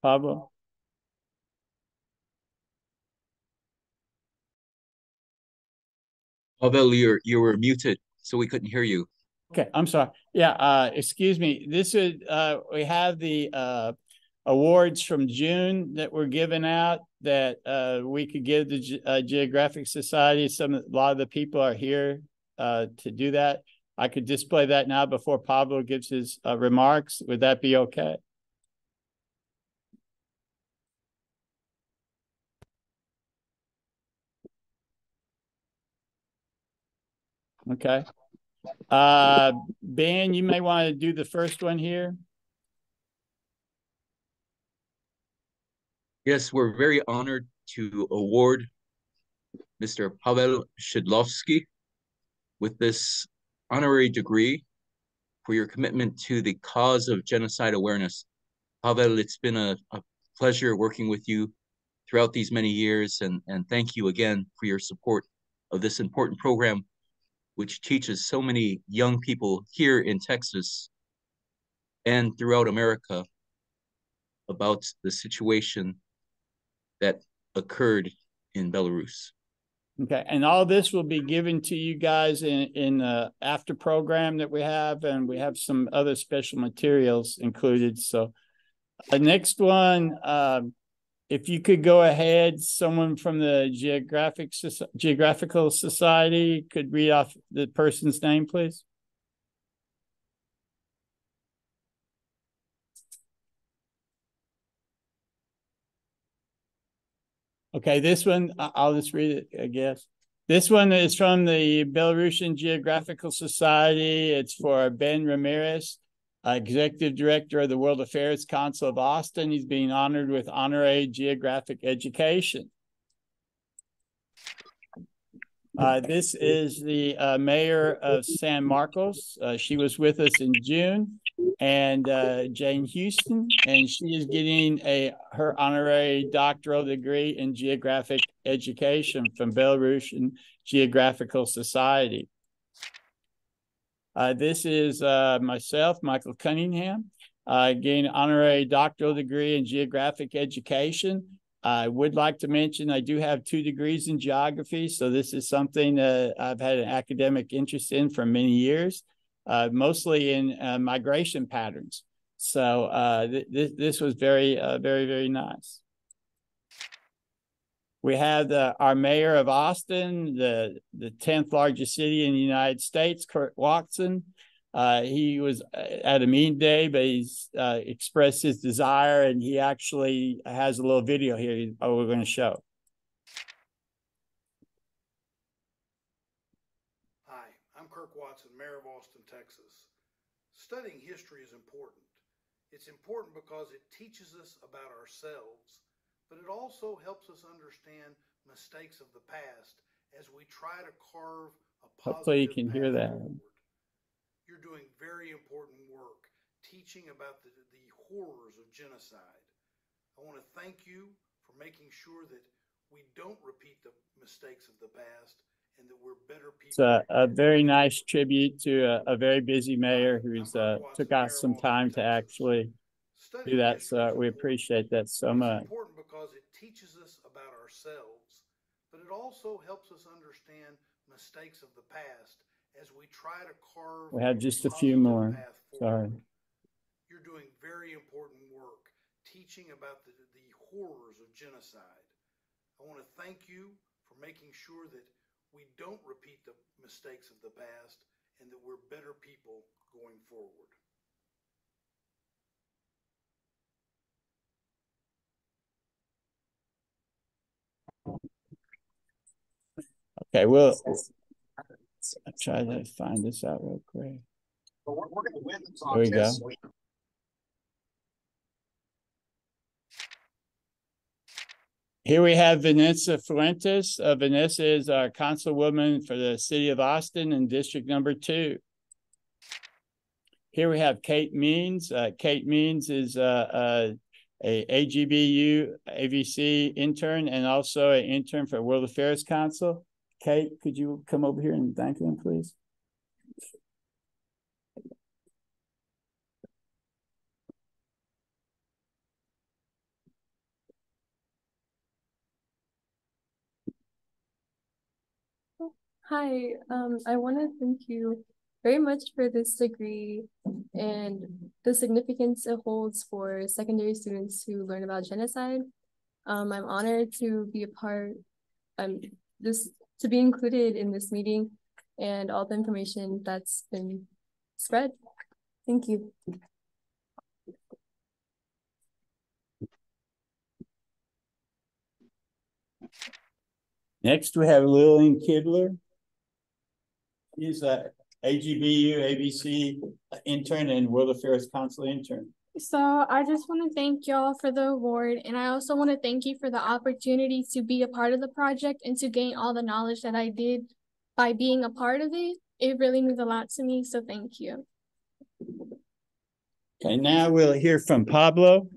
Pablo? Pavel, you're, you were muted, so we couldn't hear you. Okay, I'm sorry. Yeah, uh, excuse me. This is, uh, we have the, uh, awards from June that were given out that, uh, we could give the Ge- uh, Geographic Society. Some, a lot of the people are here, uh, to do that. I could display that now before Pablo gives his, uh, remarks. Would that be okay? Okay. Uh, Ben, you may want to do the first one here. Yes, we're very honored to award Mr. Pavel Shidlovsky with this honorary degree for your commitment to the cause of genocide awareness. Pavel, it's been a, a pleasure working with you throughout these many years, and, and thank you again for your support of this important program, which teaches so many young people here in Texas and throughout America about the situation that occurred in Belarus. Okay, and all this will be given to you guys in in the after program that we have, and we have some other special materials included. So, the next one, um, if you could go ahead, someone from the Geographic Geographical Society could read off the person's name, please. Okay, this one, I'll just read it, I guess. This one is from the Belarusian Geographical Society. It's for Ben Ramirez, uh, Executive Director of the World Affairs Council of Austin. He's being honored with honorary geographic education. Uh, this is the uh, mayor of San Marcos. Uh, she was with us in June, and uh, Jane Hughson, and she is getting a her honorary doctoral degree in geographic education from Belarusian Geographical Society. Uh, this is myself, Michael Cunningham, uh, getting honorary doctoral degree in geographic education. I would like to mention I do have two degrees in geography, so this is something that I've had an academic interest in for many years, uh, mostly in uh, migration patterns. So uh, th- this this was very uh, very very nice. We have uh, our mayor of Austin, the the tenth largest city in the United States, Kurt Watson. Uh, he was at a meeting day, but he's uh, expressed his desire, and he actually has a little video here. Oh, we're going to show. Hi, I'm Kirk Watson, Mayor of Austin, Texas. Studying history is important. It's important because it teaches us about ourselves, but it also helps us understand mistakes of the past as we try to carve a Hopefully, you can hear that. forward. You're doing very important work teaching about the, the horrors of genocide. I want to thank you for making sure that we don't repeat the mistakes of the past and that we're better people. It's a, a very nice tribute to a, a very busy mayor who's uh, took out some time to actually do that. So we appreciate that so much. It's important because it teaches us about ourselves, but it also helps us understand mistakes of the past as we try to carve. We have just a few more. Sorry. You're doing very important work teaching about the, the horrors of genocide. I want to thank you for making sure that we don't repeat the mistakes of the past and that we're better people going forward. Okay, well, I'll try to find this out real quick. But we're, we're gonna win the There we go. contest. Here we have Vanessa Fuentes. Uh, Vanessa is our councilwoman for the city of Austin in District Number Two. Here we have Kate Means. Uh, Kate Means is uh, uh, a AGBU AVC intern and also an intern for World Affairs Council. Kate, could you come over here and thank them, please? Hi, um, I want to thank you very much for this degree and the significance it holds for secondary students who learn about genocide. Um, I'm honored to be a part, um, this to be included in this meeting and all the information that's been spread. Thank you. Next, we have Lillian Kidler. She's a AGBU, ABC intern and World Affairs Council intern. So I just want to thank y'all for the award, and I also want to thank you for the opportunity to be a part of the project and to gain all the knowledge that I did by being a part of it. It really means a lot to me, so thank you. Okay, now we'll hear from Pablo.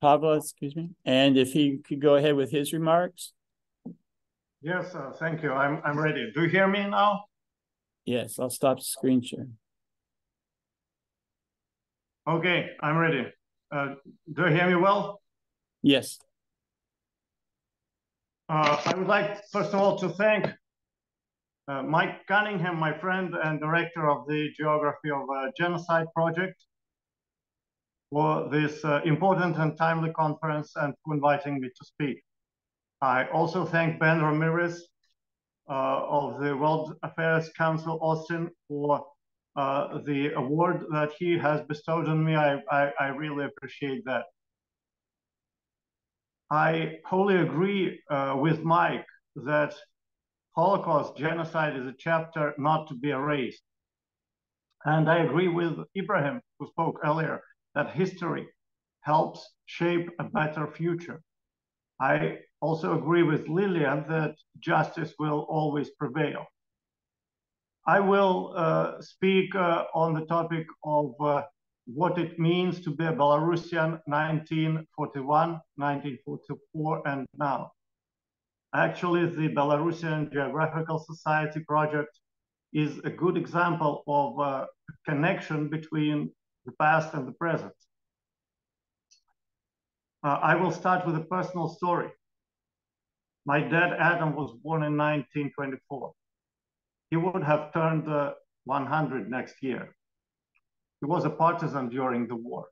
Pablo, excuse me, and if he could go ahead with his remarks. Yes, uh, thank you. I'm I'm ready. Do you hear me now? Yes, I'll stop screen share. Okay, I'm ready. Uh, do you hear me well? Yes. Uh, I would like, first of all, to thank uh, Mike Cunningham, my friend and director of the Geography of uh, Genocide Project, for this uh, important and timely conference and for inviting me to speak. I also thank Ben Ramirez uh, of the World Affairs Council Austin for uh, the award that he has bestowed on me. I, I, I really appreciate that. I wholly agree uh, with Mike that Holocaust genocide is a chapter not to be erased. And I agree with Ibrahim, who spoke earlier, that history helps shape a better future. I also agree with Lillian that justice will always prevail. I will uh, speak uh, on the topic of uh, what it means to be a Belarusian 1941, 1944, and now. Actually, the Belarusian Geographical Society project is a good example of a connection between the past and the present. Uh, I will start with a personal story. My dad, Adam, was born in 1924. He would have turned uh, 100 next year. He was a partisan during the war.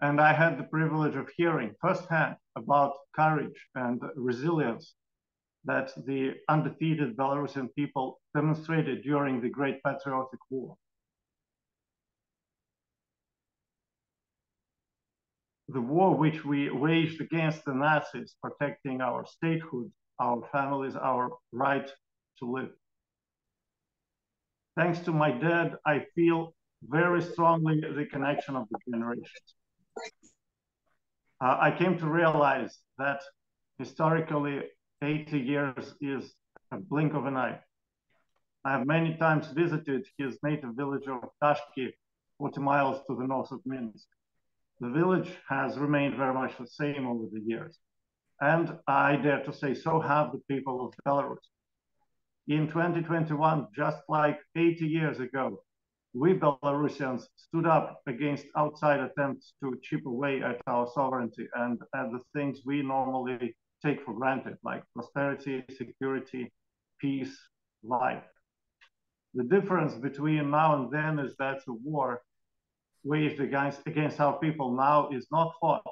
And I had the privilege of hearing firsthand about courage and resilience that the undefeated Belarusian people demonstrated during the Great Patriotic War. the war which we waged against the Nazis, protecting our statehood, our families, our right to live. Thanks to my dad, I feel very strongly the connection of the generations. Uh, I came to realize that historically 80 years is a blink of an eye. I have many times visited his native village of Tashki, 40 miles to the north of Minsk the village has remained very much the same over the years. And I dare to say, so have the people of Belarus. In 2021, just like 80 years ago, we Belarusians stood up against outside attempts to chip away at our sovereignty and at the things we normally take for granted, like prosperity, security, peace, life. The difference between now and then is that the war waged against, against our people now is not fought.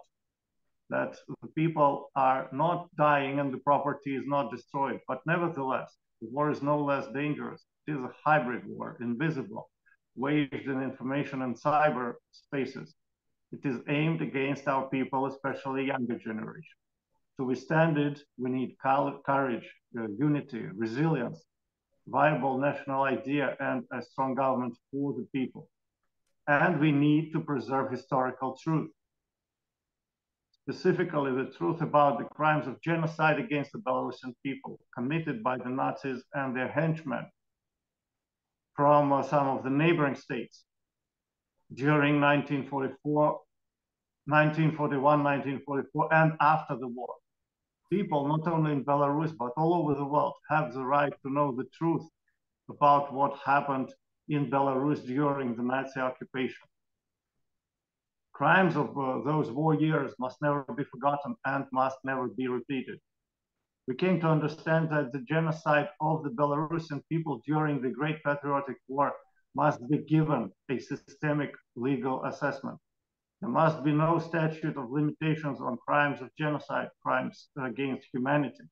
That the people are not dying and the property is not destroyed. But nevertheless, war is no less dangerous. It is a hybrid war, invisible, waged in information and cyber spaces. It is aimed against our people, especially younger generation. To withstand it, we need courage, uh, unity, resilience, viable national idea, and a strong government for the people and we need to preserve historical truth. Specifically, the truth about the crimes of genocide against the Belarusian people committed by the Nazis and their henchmen from uh, some of the neighboring states during 1944, 1941, 1944, and after the war. People, not only in Belarus, but all over the world, have the right to know the truth about what happened in Belarus during the Nazi occupation. Crimes of uh, those war years must never be forgotten and must never be repeated. we came to understand that the genocide of the Belarusian people during the Great Patriotic War must be given a systemic legal assessment. There must be no statute of limitations on crimes of genocide, crimes against humanity.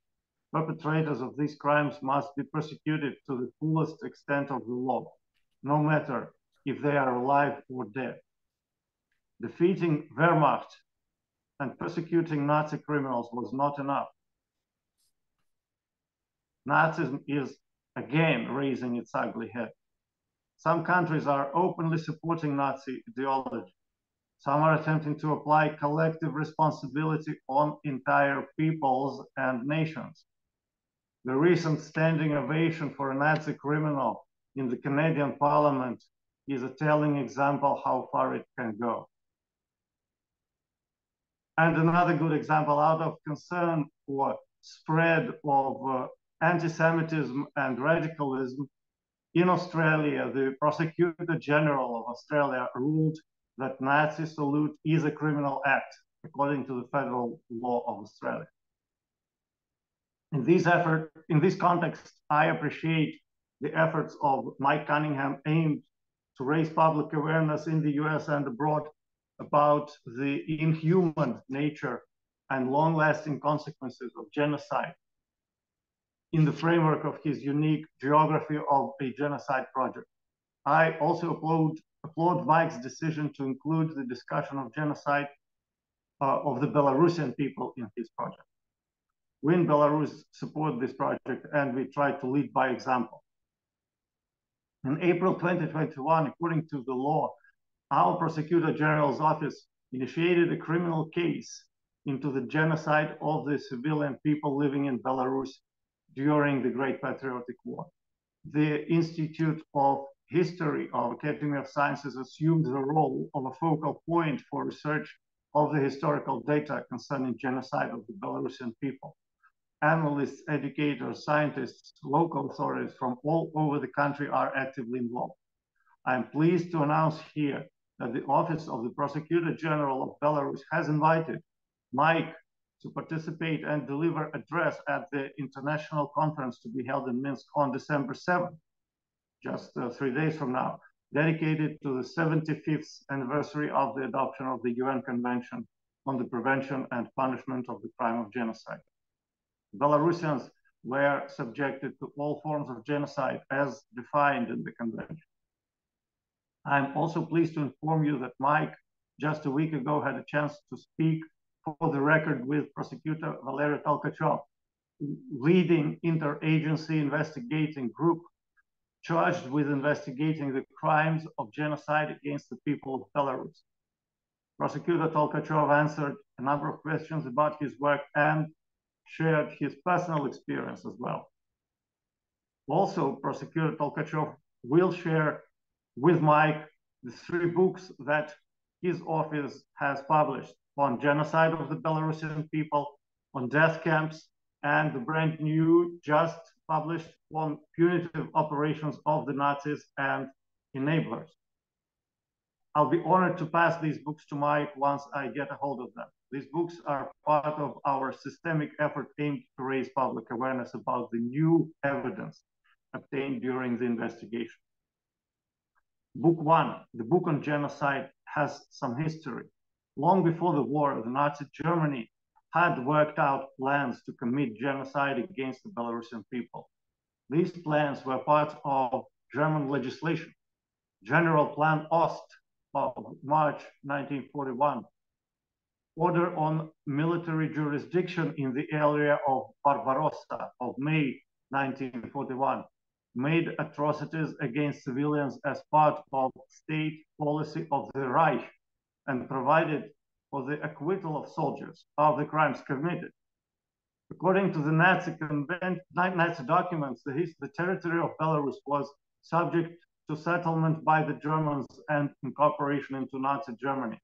Perpetrators of these crimes must be persecuted to the fullest extent of the law, no matter if they are alive or dead. Defeating Wehrmacht and persecuting Nazi criminals was not enough. Nazism is again raising its ugly head. Some countries are openly supporting Nazi ideology. Some are attempting to apply collective responsibility on entire peoples and nations. The recent standing ovation for a Nazi criminal in the Canadian Parliament is a telling example how far it can go. And another good example out of concern for spread of uh, anti-Semitism and radicalism, in Australia, the Prosecutor General of Australia ruled that Nazi salute is a criminal act according to the federal law of Australia. In this effort, in this context, I appreciate the efforts of Mike Cunningham aimed to raise public awareness in the US and abroad about the inhuman nature and long-lasting consequences of genocide in the framework of his unique geography of a genocide project. I also applaud, applaud Mike's decision to include the discussion of genocide uh, of the Belarusian people in his project. We in Belarus support this project and we try to lead by example. In April 2021, according to the law, our Prosecutor General's office initiated a criminal case into the genocide of the civilian people living in Belarus during the Great Patriotic War. The Institute of History of Academy of Sciences assumed the role of a focal point for research of the historical data concerning genocide of the Belarusian people. Analysts, educators, scientists, local authorities from all over the country are actively involved. I am pleased to announce here that the Office of the Prosecutor General of Belarus has invited Mike to participate and deliver address at the international conference to be held in Minsk on December 7th, just uh, three days from now, dedicated to the 75th anniversary of the adoption of the UN Convention on the Prevention and Punishment of the Crime of Genocide. Belarusians were subjected to all forms of genocide as defined in the convention. I'm also pleased to inform you that Mike just a week ago had a chance to speak for the record with prosecutor Valery Tolkachev, leading interagency investigating group charged with investigating the crimes of genocide against the people of Belarus. Prosecutor Tolkachev answered a number of questions about his work and shared his personal experience as well. Also, Prosecutor Tolkachev will share with Mike the three books that his office has published on genocide of the Belarusian people, on death camps, and the brand new, just published on punitive operations of the Nazis and enablers. I'll be honored to pass these books to Mike once I get a hold of them. These books are part of our systemic effort aimed to raise public awareness about the new evidence obtained during the investigation. Book one, the book on genocide, has some history. Long before the war, the Nazi Germany had worked out plans to commit genocide against the Belarusian people. These plans were part of German legislation. General Plan Ost of March 1941 order on military jurisdiction in the area of Barbarossa of May 1941 made atrocities against civilians as part of state policy of the Reich and provided for the acquittal of soldiers of the crimes committed. According to the Nazi, Nazi documents, the, the territory of Belarus was subject to settlement by the Germans and incorporation into Nazi Germany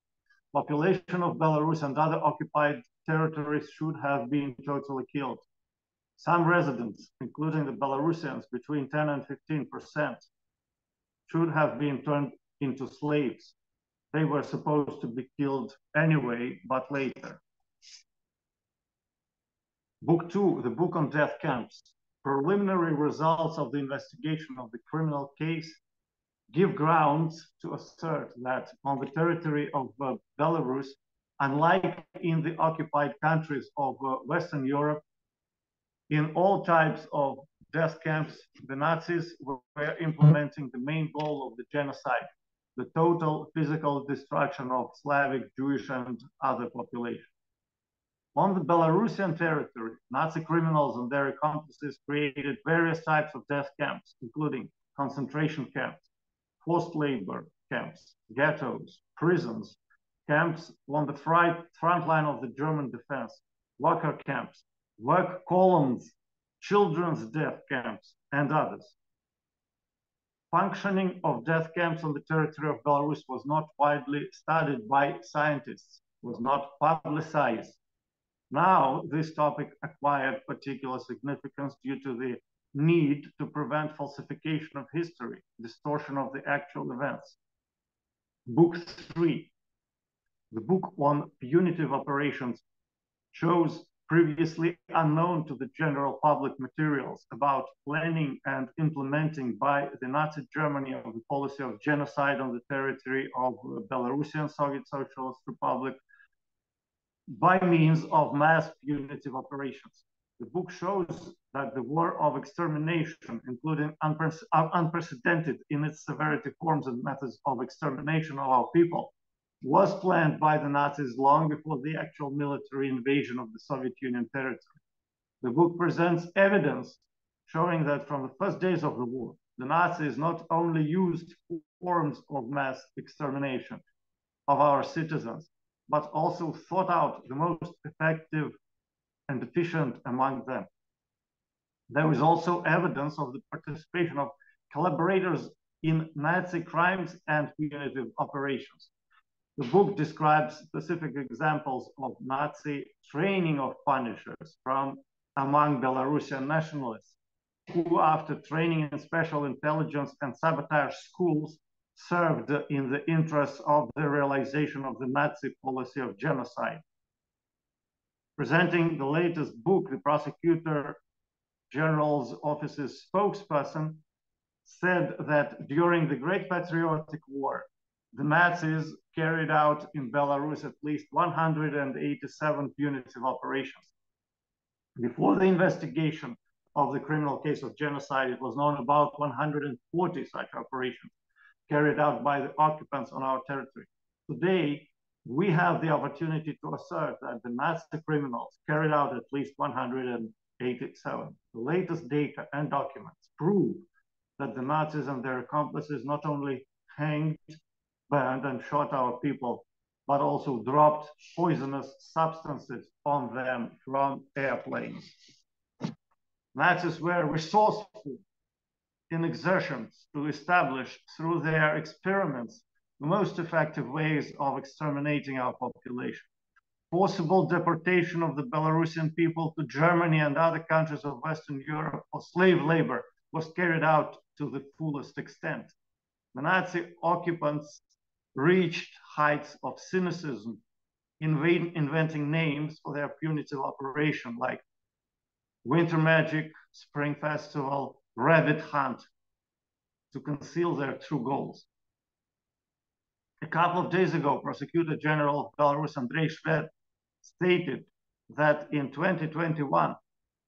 population of Belarus and other occupied territories should have been totally killed. Some residents, including the Belarusians, between 10 and 15 percent, should have been turned into slaves. They were supposed to be killed anyway, but later. Book two, the book on death camps. Preliminary results of the investigation of the criminal case give grounds to assert that on the territory of uh, Belarus, unlike in the occupied countries of uh, Western Europe, in all types of death camps, the Nazis were implementing the main goal of the genocide, the total physical destruction of Slavic, Jewish, and other populations. On the Belarusian territory, Nazi criminals and their accomplices created various types of death camps, including concentration camps, forced labor camps, ghettos, prisons, camps on the front line of the German defense, worker camps, work columns, children's death camps, and others. Functioning of death camps on the territory of Belarus was not widely studied by scientists, was not publicized. Now, this topic acquired particular significance due to the need to prevent falsification of history, distortion of the actual events. Book three, the book on punitive operations shows previously unknown to the general public materials about planning and implementing by the Nazi Germany of the policy of genocide on the territory of Belarusian Soviet Socialist Republic by means of mass punitive operations. The book shows that the war of extermination, including unprecedented in its severity forms and methods of extermination of our people, was planned by the Nazis long before the actual military invasion of the Soviet Union territory. The book presents evidence showing that from the first days of the war, the Nazis not only used forms of mass extermination of our citizens, but also thought out the most effective and efficient among them. There is also evidence of the participation of collaborators in Nazi crimes and punitive operations. The book describes specific examples of Nazi training of punishers from among Belarusian nationalists, who after training in special intelligence and sabotage schools served in the interests of the realization of the Nazi policy of genocide. Presenting the latest book, the prosecutor general's office's spokesperson said that during the Great Patriotic War, the Nazis carried out in Belarus at least 187 punitive operations. Before the investigation of the criminal case of genocide, it was known about 140 such operations carried out by the occupants on our territory. Today, we have the opportunity to assert that the Nazi criminals carried out at least 187. The latest data and documents prove that the Nazis and their accomplices not only hanged and shot our people, but also dropped poisonous substances on them from airplanes. Nazis were resourceful in exertions to establish through their experiments the most effective ways of exterminating our population. Possible deportation of the Belarusian people to Germany and other countries of Western Europe for slave labor was carried out to the fullest extent. The Nazi occupants reached heights of cynicism, inventing names for their punitive operation like Winter Magic, Spring Festival, Rabbit Hunt, to conceal their true goals. A couple of days ago, Prosecutor General Belarus Andrei Shved stated that in 2021,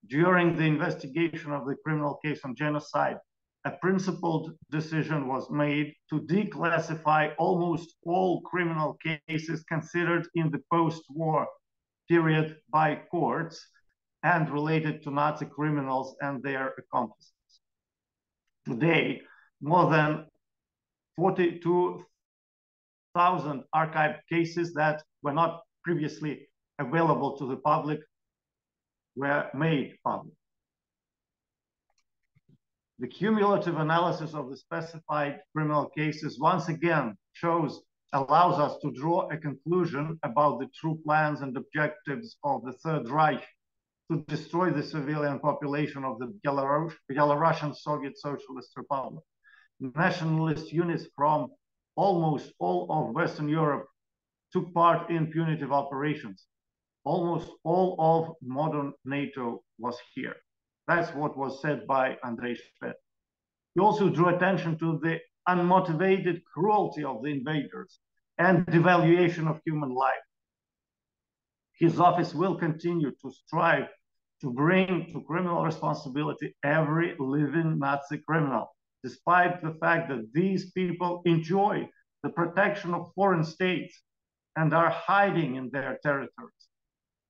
during the investigation of the criminal case on genocide, a principled decision was made to declassify almost all criminal cases considered in the post-war period by courts and related to Nazi criminals and their accomplices. Today, more than 42,000 archived cases that were not previously available to the public were made public. The cumulative analysis of the specified criminal cases once again shows, allows us to draw a conclusion about the true plans and objectives of the Third Reich to destroy the civilian population of the Belarus, Belarusian Soviet Socialist Republic. Nationalist units from almost all of Western Europe took part in punitive operations. almost all of modern NATO was here. That's what was said by Andrei Shved. He also drew attention to the unmotivated cruelty of the invaders and devaluation of human life. His office will continue to strive to bring to criminal responsibility every living Nazi criminal, despite the fact that these people enjoy the protection of foreign states and are hiding in their territories.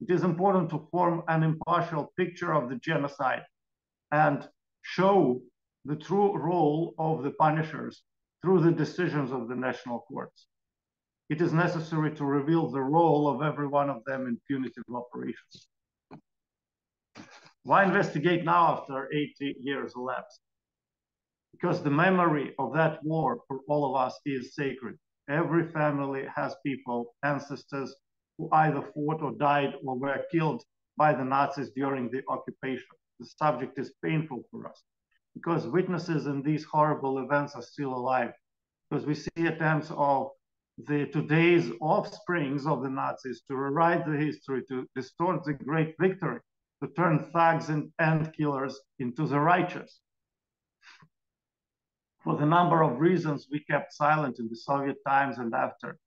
It is important to form an impartial picture of the genocide and show the true role of the punishers through the decisions of the national courts. It is necessary to reveal the role of every one of them in punitive operations. Why investigate now after 80 years elapsed? Because the memory of that war for all of us is sacred. Every family has people, ancestors, who either fought or died or were killed by the Nazis during the occupation. The subject is painful for us because witnesses in these horrible events are still alive. Because we see attempts of the today's offsprings of the Nazis to rewrite the history, to distort the great victory, to turn thugs and, and killers into the righteous. For the number of reasons we kept silent in the Soviet times and after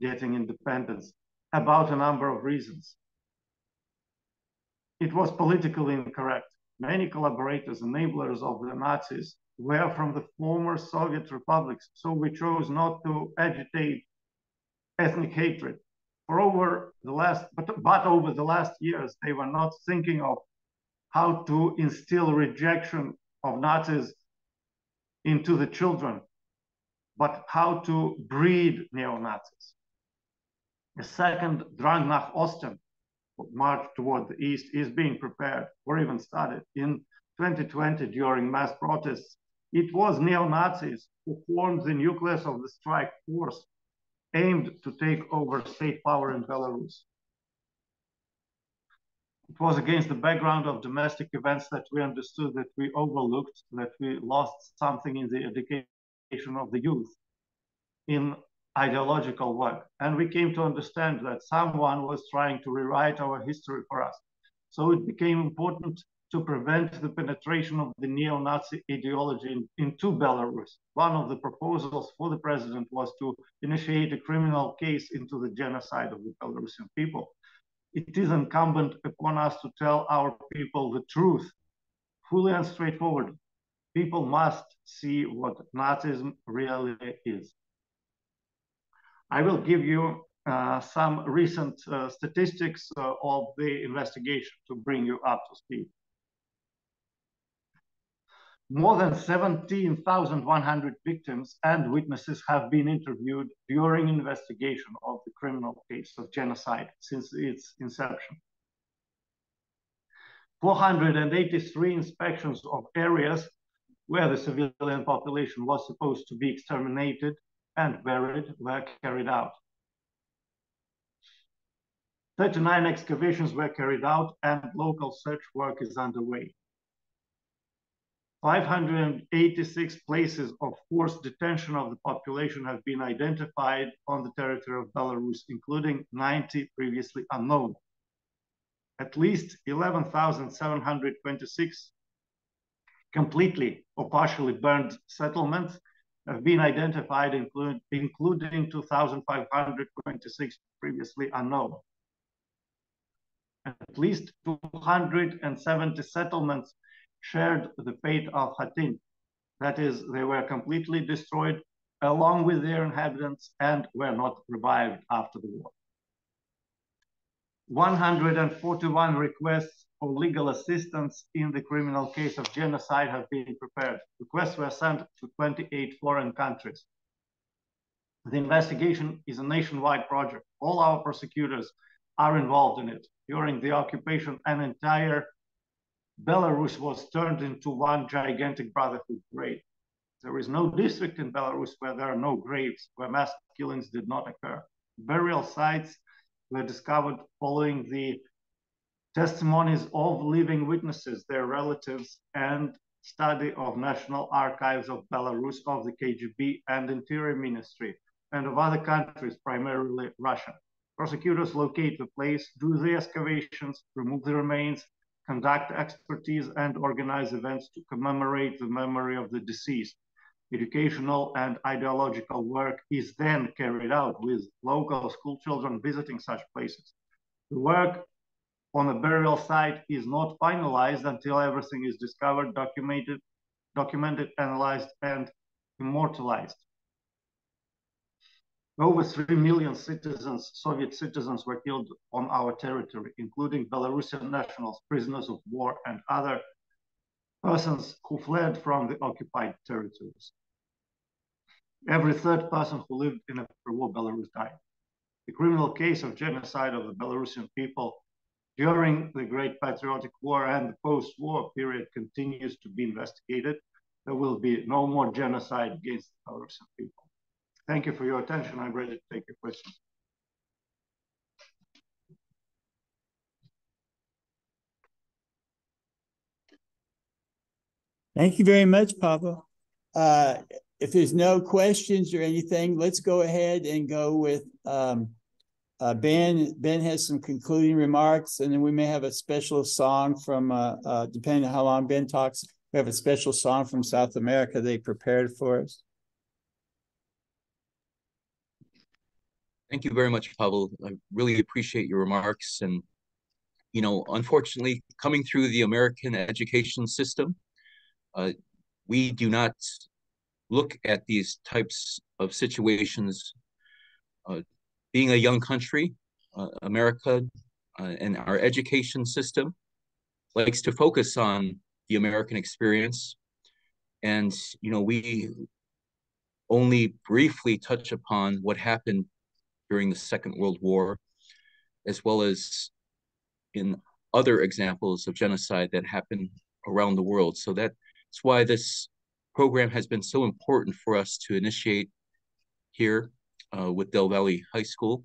getting independence, about a number of reasons. It was politically incorrect. Many collaborators, enablers of the Nazis, were from the former Soviet republics, so we chose not to agitate ethnic hatred. For over the last, but, but over the last years, they were not thinking of how to instill rejection of Nazis into the children, but how to breed neo-Nazis. A second Drang nach Osten, march toward the east, is being prepared or even started. In 2020, during mass protests, it was neo-Nazis who formed the nucleus of the strike force aimed to take over state power in Belarus. It was against the background of domestic events that we understood that we overlooked, that we lost something in the education of the youth in ideological work. And we came to understand that someone was trying to rewrite our history for us. So it became important to prevent the penetration of the neo-Nazi ideology in, into Belarus. One of the proposals for the president was to initiate a criminal case into the genocide of the Belarusian people it is incumbent upon us to tell our people the truth, fully and straightforward. People must see what Nazism really is. I will give you uh, some recent uh, statistics uh, of the investigation to bring you up to speed. More than 17,100 victims and witnesses have been interviewed during investigation of the criminal case of genocide since its inception. 483 inspections of areas where the civilian population was supposed to be exterminated and buried were carried out. 39 excavations were carried out and local search work is underway. 586 places of forced detention of the population have been identified on the territory of Belarus, including 90 previously unknown. At least 11,726 completely or partially burned settlements have been identified, include, including 2,526 previously unknown. At least 270 settlements shared the fate of Khatyn. That is, they were completely destroyed along with their inhabitants and were not revived after the war. 141 requests for legal assistance in the criminal case of genocide have been prepared. Requests were sent to 28 foreign countries. The investigation is a nationwide project. All our prosecutors are involved in it. During the occupation, an entire Belarus was turned into one gigantic brotherhood grave. There is no district in Belarus where there are no graves, where mass killings did not occur. Burial sites were discovered following the testimonies of living witnesses, their relatives, and study of National Archives of Belarus, of the KGB and Interior Ministry, and of other countries, primarily Russia. Prosecutors locate the place, do the excavations, remove the remains, conduct expertise, and organize events to commemorate the memory of the deceased. Educational and ideological work is then carried out with local school children visiting such places. The work on a burial site is not finalized until everything is discovered, documented, documented, analyzed, and immortalized. Over 3 million citizens, Soviet citizens were killed on our territory, including Belarusian nationals, prisoners of war, and other persons who fled from the occupied territories. Every third person who lived in a pre-war Belarus died. The criminal case of genocide of the Belarusian people during the Great Patriotic War and the post-war period continues to be investigated. There will be no more genocide against the Belarusian people. Thank you for your attention. I'm ready to take your questions. Thank you very much, Pavel. Uh, if there's no questions or anything, let's go ahead and go with um, uh, Ben. Ben has some concluding remarks, and then we may have a special song from, uh, uh, depending on how long Ben talks, we have a special song from South America they prepared for us. Thank you very much, Pavel. I really appreciate your remarks. And, you know, unfortunately, coming through the American education system, uh, we do not look at these types of situations. Being a young country, uh, America uh, and our education system likes to focus on the American experience. And, you know, we only briefly touch upon what happened during the Second World War, as well as in other examples of genocide that happened around the world. So that's why this program has been so important for us to initiate here uh, with Del Valle High School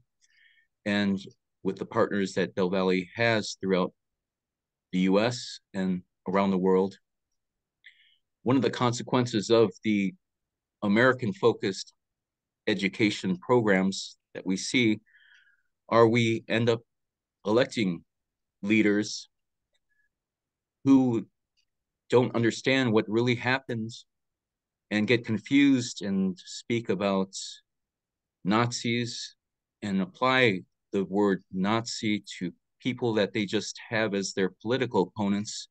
and with the partners that Del Valle has throughout the US and around the world. One of the consequences of the American focused education programs that we see are we end up electing leaders who don't understand what really happens and get confused and speak about Nazis and apply the word Nazi to people that they just have as their political opponents.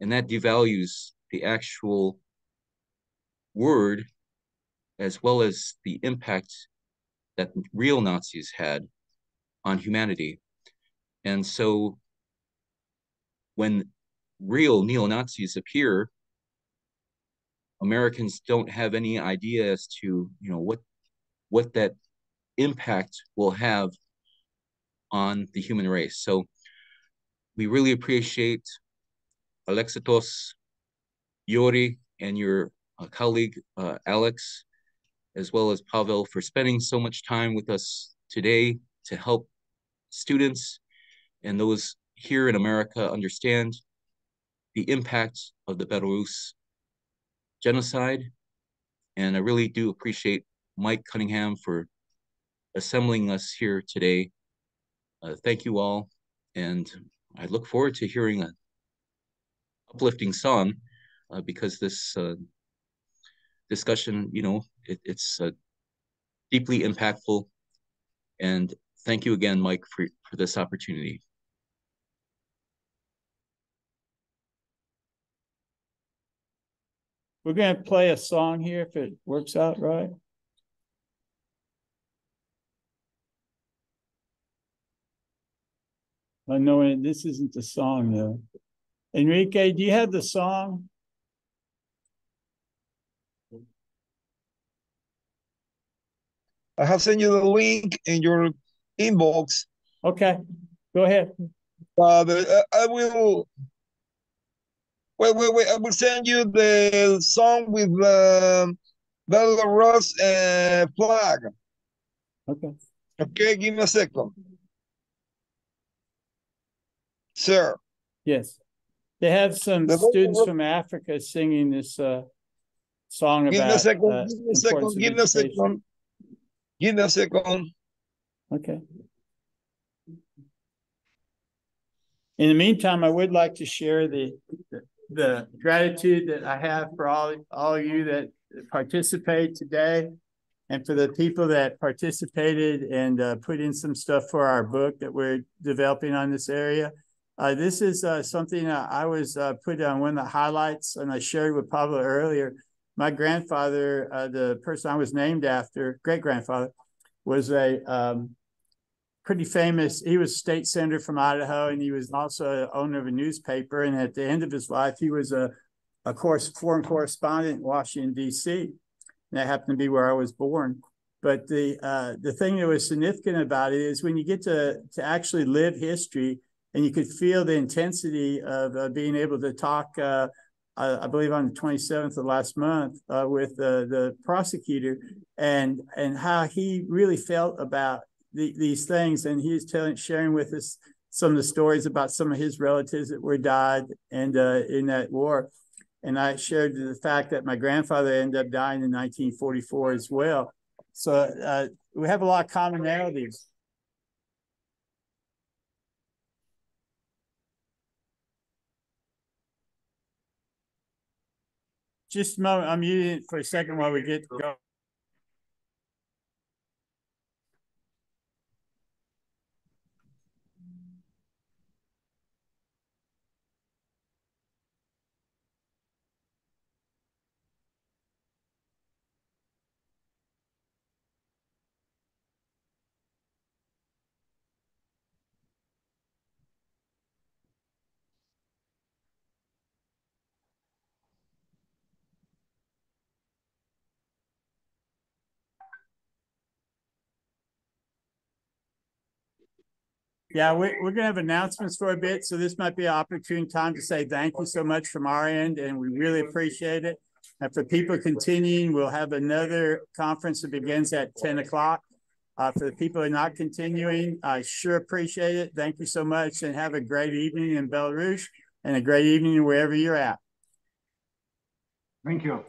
And that devalues the actual word as well as the impact that real Nazis had on humanity. And so when real neo-Nazis appear, Americans don't have any idea as to, you know, what what that impact will have on the human race. So we really appreciate Alexitos, Yori, and your uh, colleague, uh, Alex, as well as Pavel for spending so much time with us today to help students and those here in America understand the impact of the Belarus genocide. And I really do appreciate Mike Cunningham for assembling us here today. Uh, thank you all. And I look forward to hearing an uplifting song uh, because this uh, discussion, you know, it, it's uh, deeply impactful. And thank you again, Mike, for, for this opportunity. We're going to play a song here if it works out right. I know this isn't the song though. Enrique, do you have the song? I have sent you the link in your inbox. Okay, go ahead. Uh, uh, I will. Wait, wait, wait! I will send you the song with the uh, Belarus uh, flag. Okay. Okay, give me a second, sir. Yes, they have some the students from Africa singing this uh, song give about. Me a second, uh, give me a second. Give me a second. Give me a second. Okay. In the meantime, I would like to share the, the, the gratitude that I have for all, all of you that participate today and for the people that participated and uh, put in some stuff for our book that we're developing on this area. Uh, this is uh, something I was uh, put on one of the highlights, and I shared with Pablo earlier. My grandfather, uh, the person I was named after, great grandfather, was a um, pretty famous. He was state senator from Idaho, and he was also owner of a newspaper. And at the end of his life, he was a, a course foreign correspondent in Washington D.C. That happened to be where I was born. But the uh, the thing that was significant about it is when you get to to actually live history, and you could feel the intensity of uh, being able to talk. Uh, I, I believe on the 27th of last month uh, with the prosecutor, and and how he really felt about the, these things. And he's telling, sharing with us some of the stories about some of his relatives that were died and uh, in that war. And I shared the fact that my grandfather ended up dying in 1944 as well. So uh, we have a lot of commonalities. Just a moment, I'm it for a second while we get going. Yeah, we, we're going to have announcements for a bit. So this might be an opportune time to say thank you so much from our end, and we really appreciate it. And for people continuing, we'll have another conference that begins at 10 o'clock. Uh, for the people who are not continuing, I sure appreciate it. Thank you so much and have a great evening in Belarus and a great evening wherever you're at. Thank you.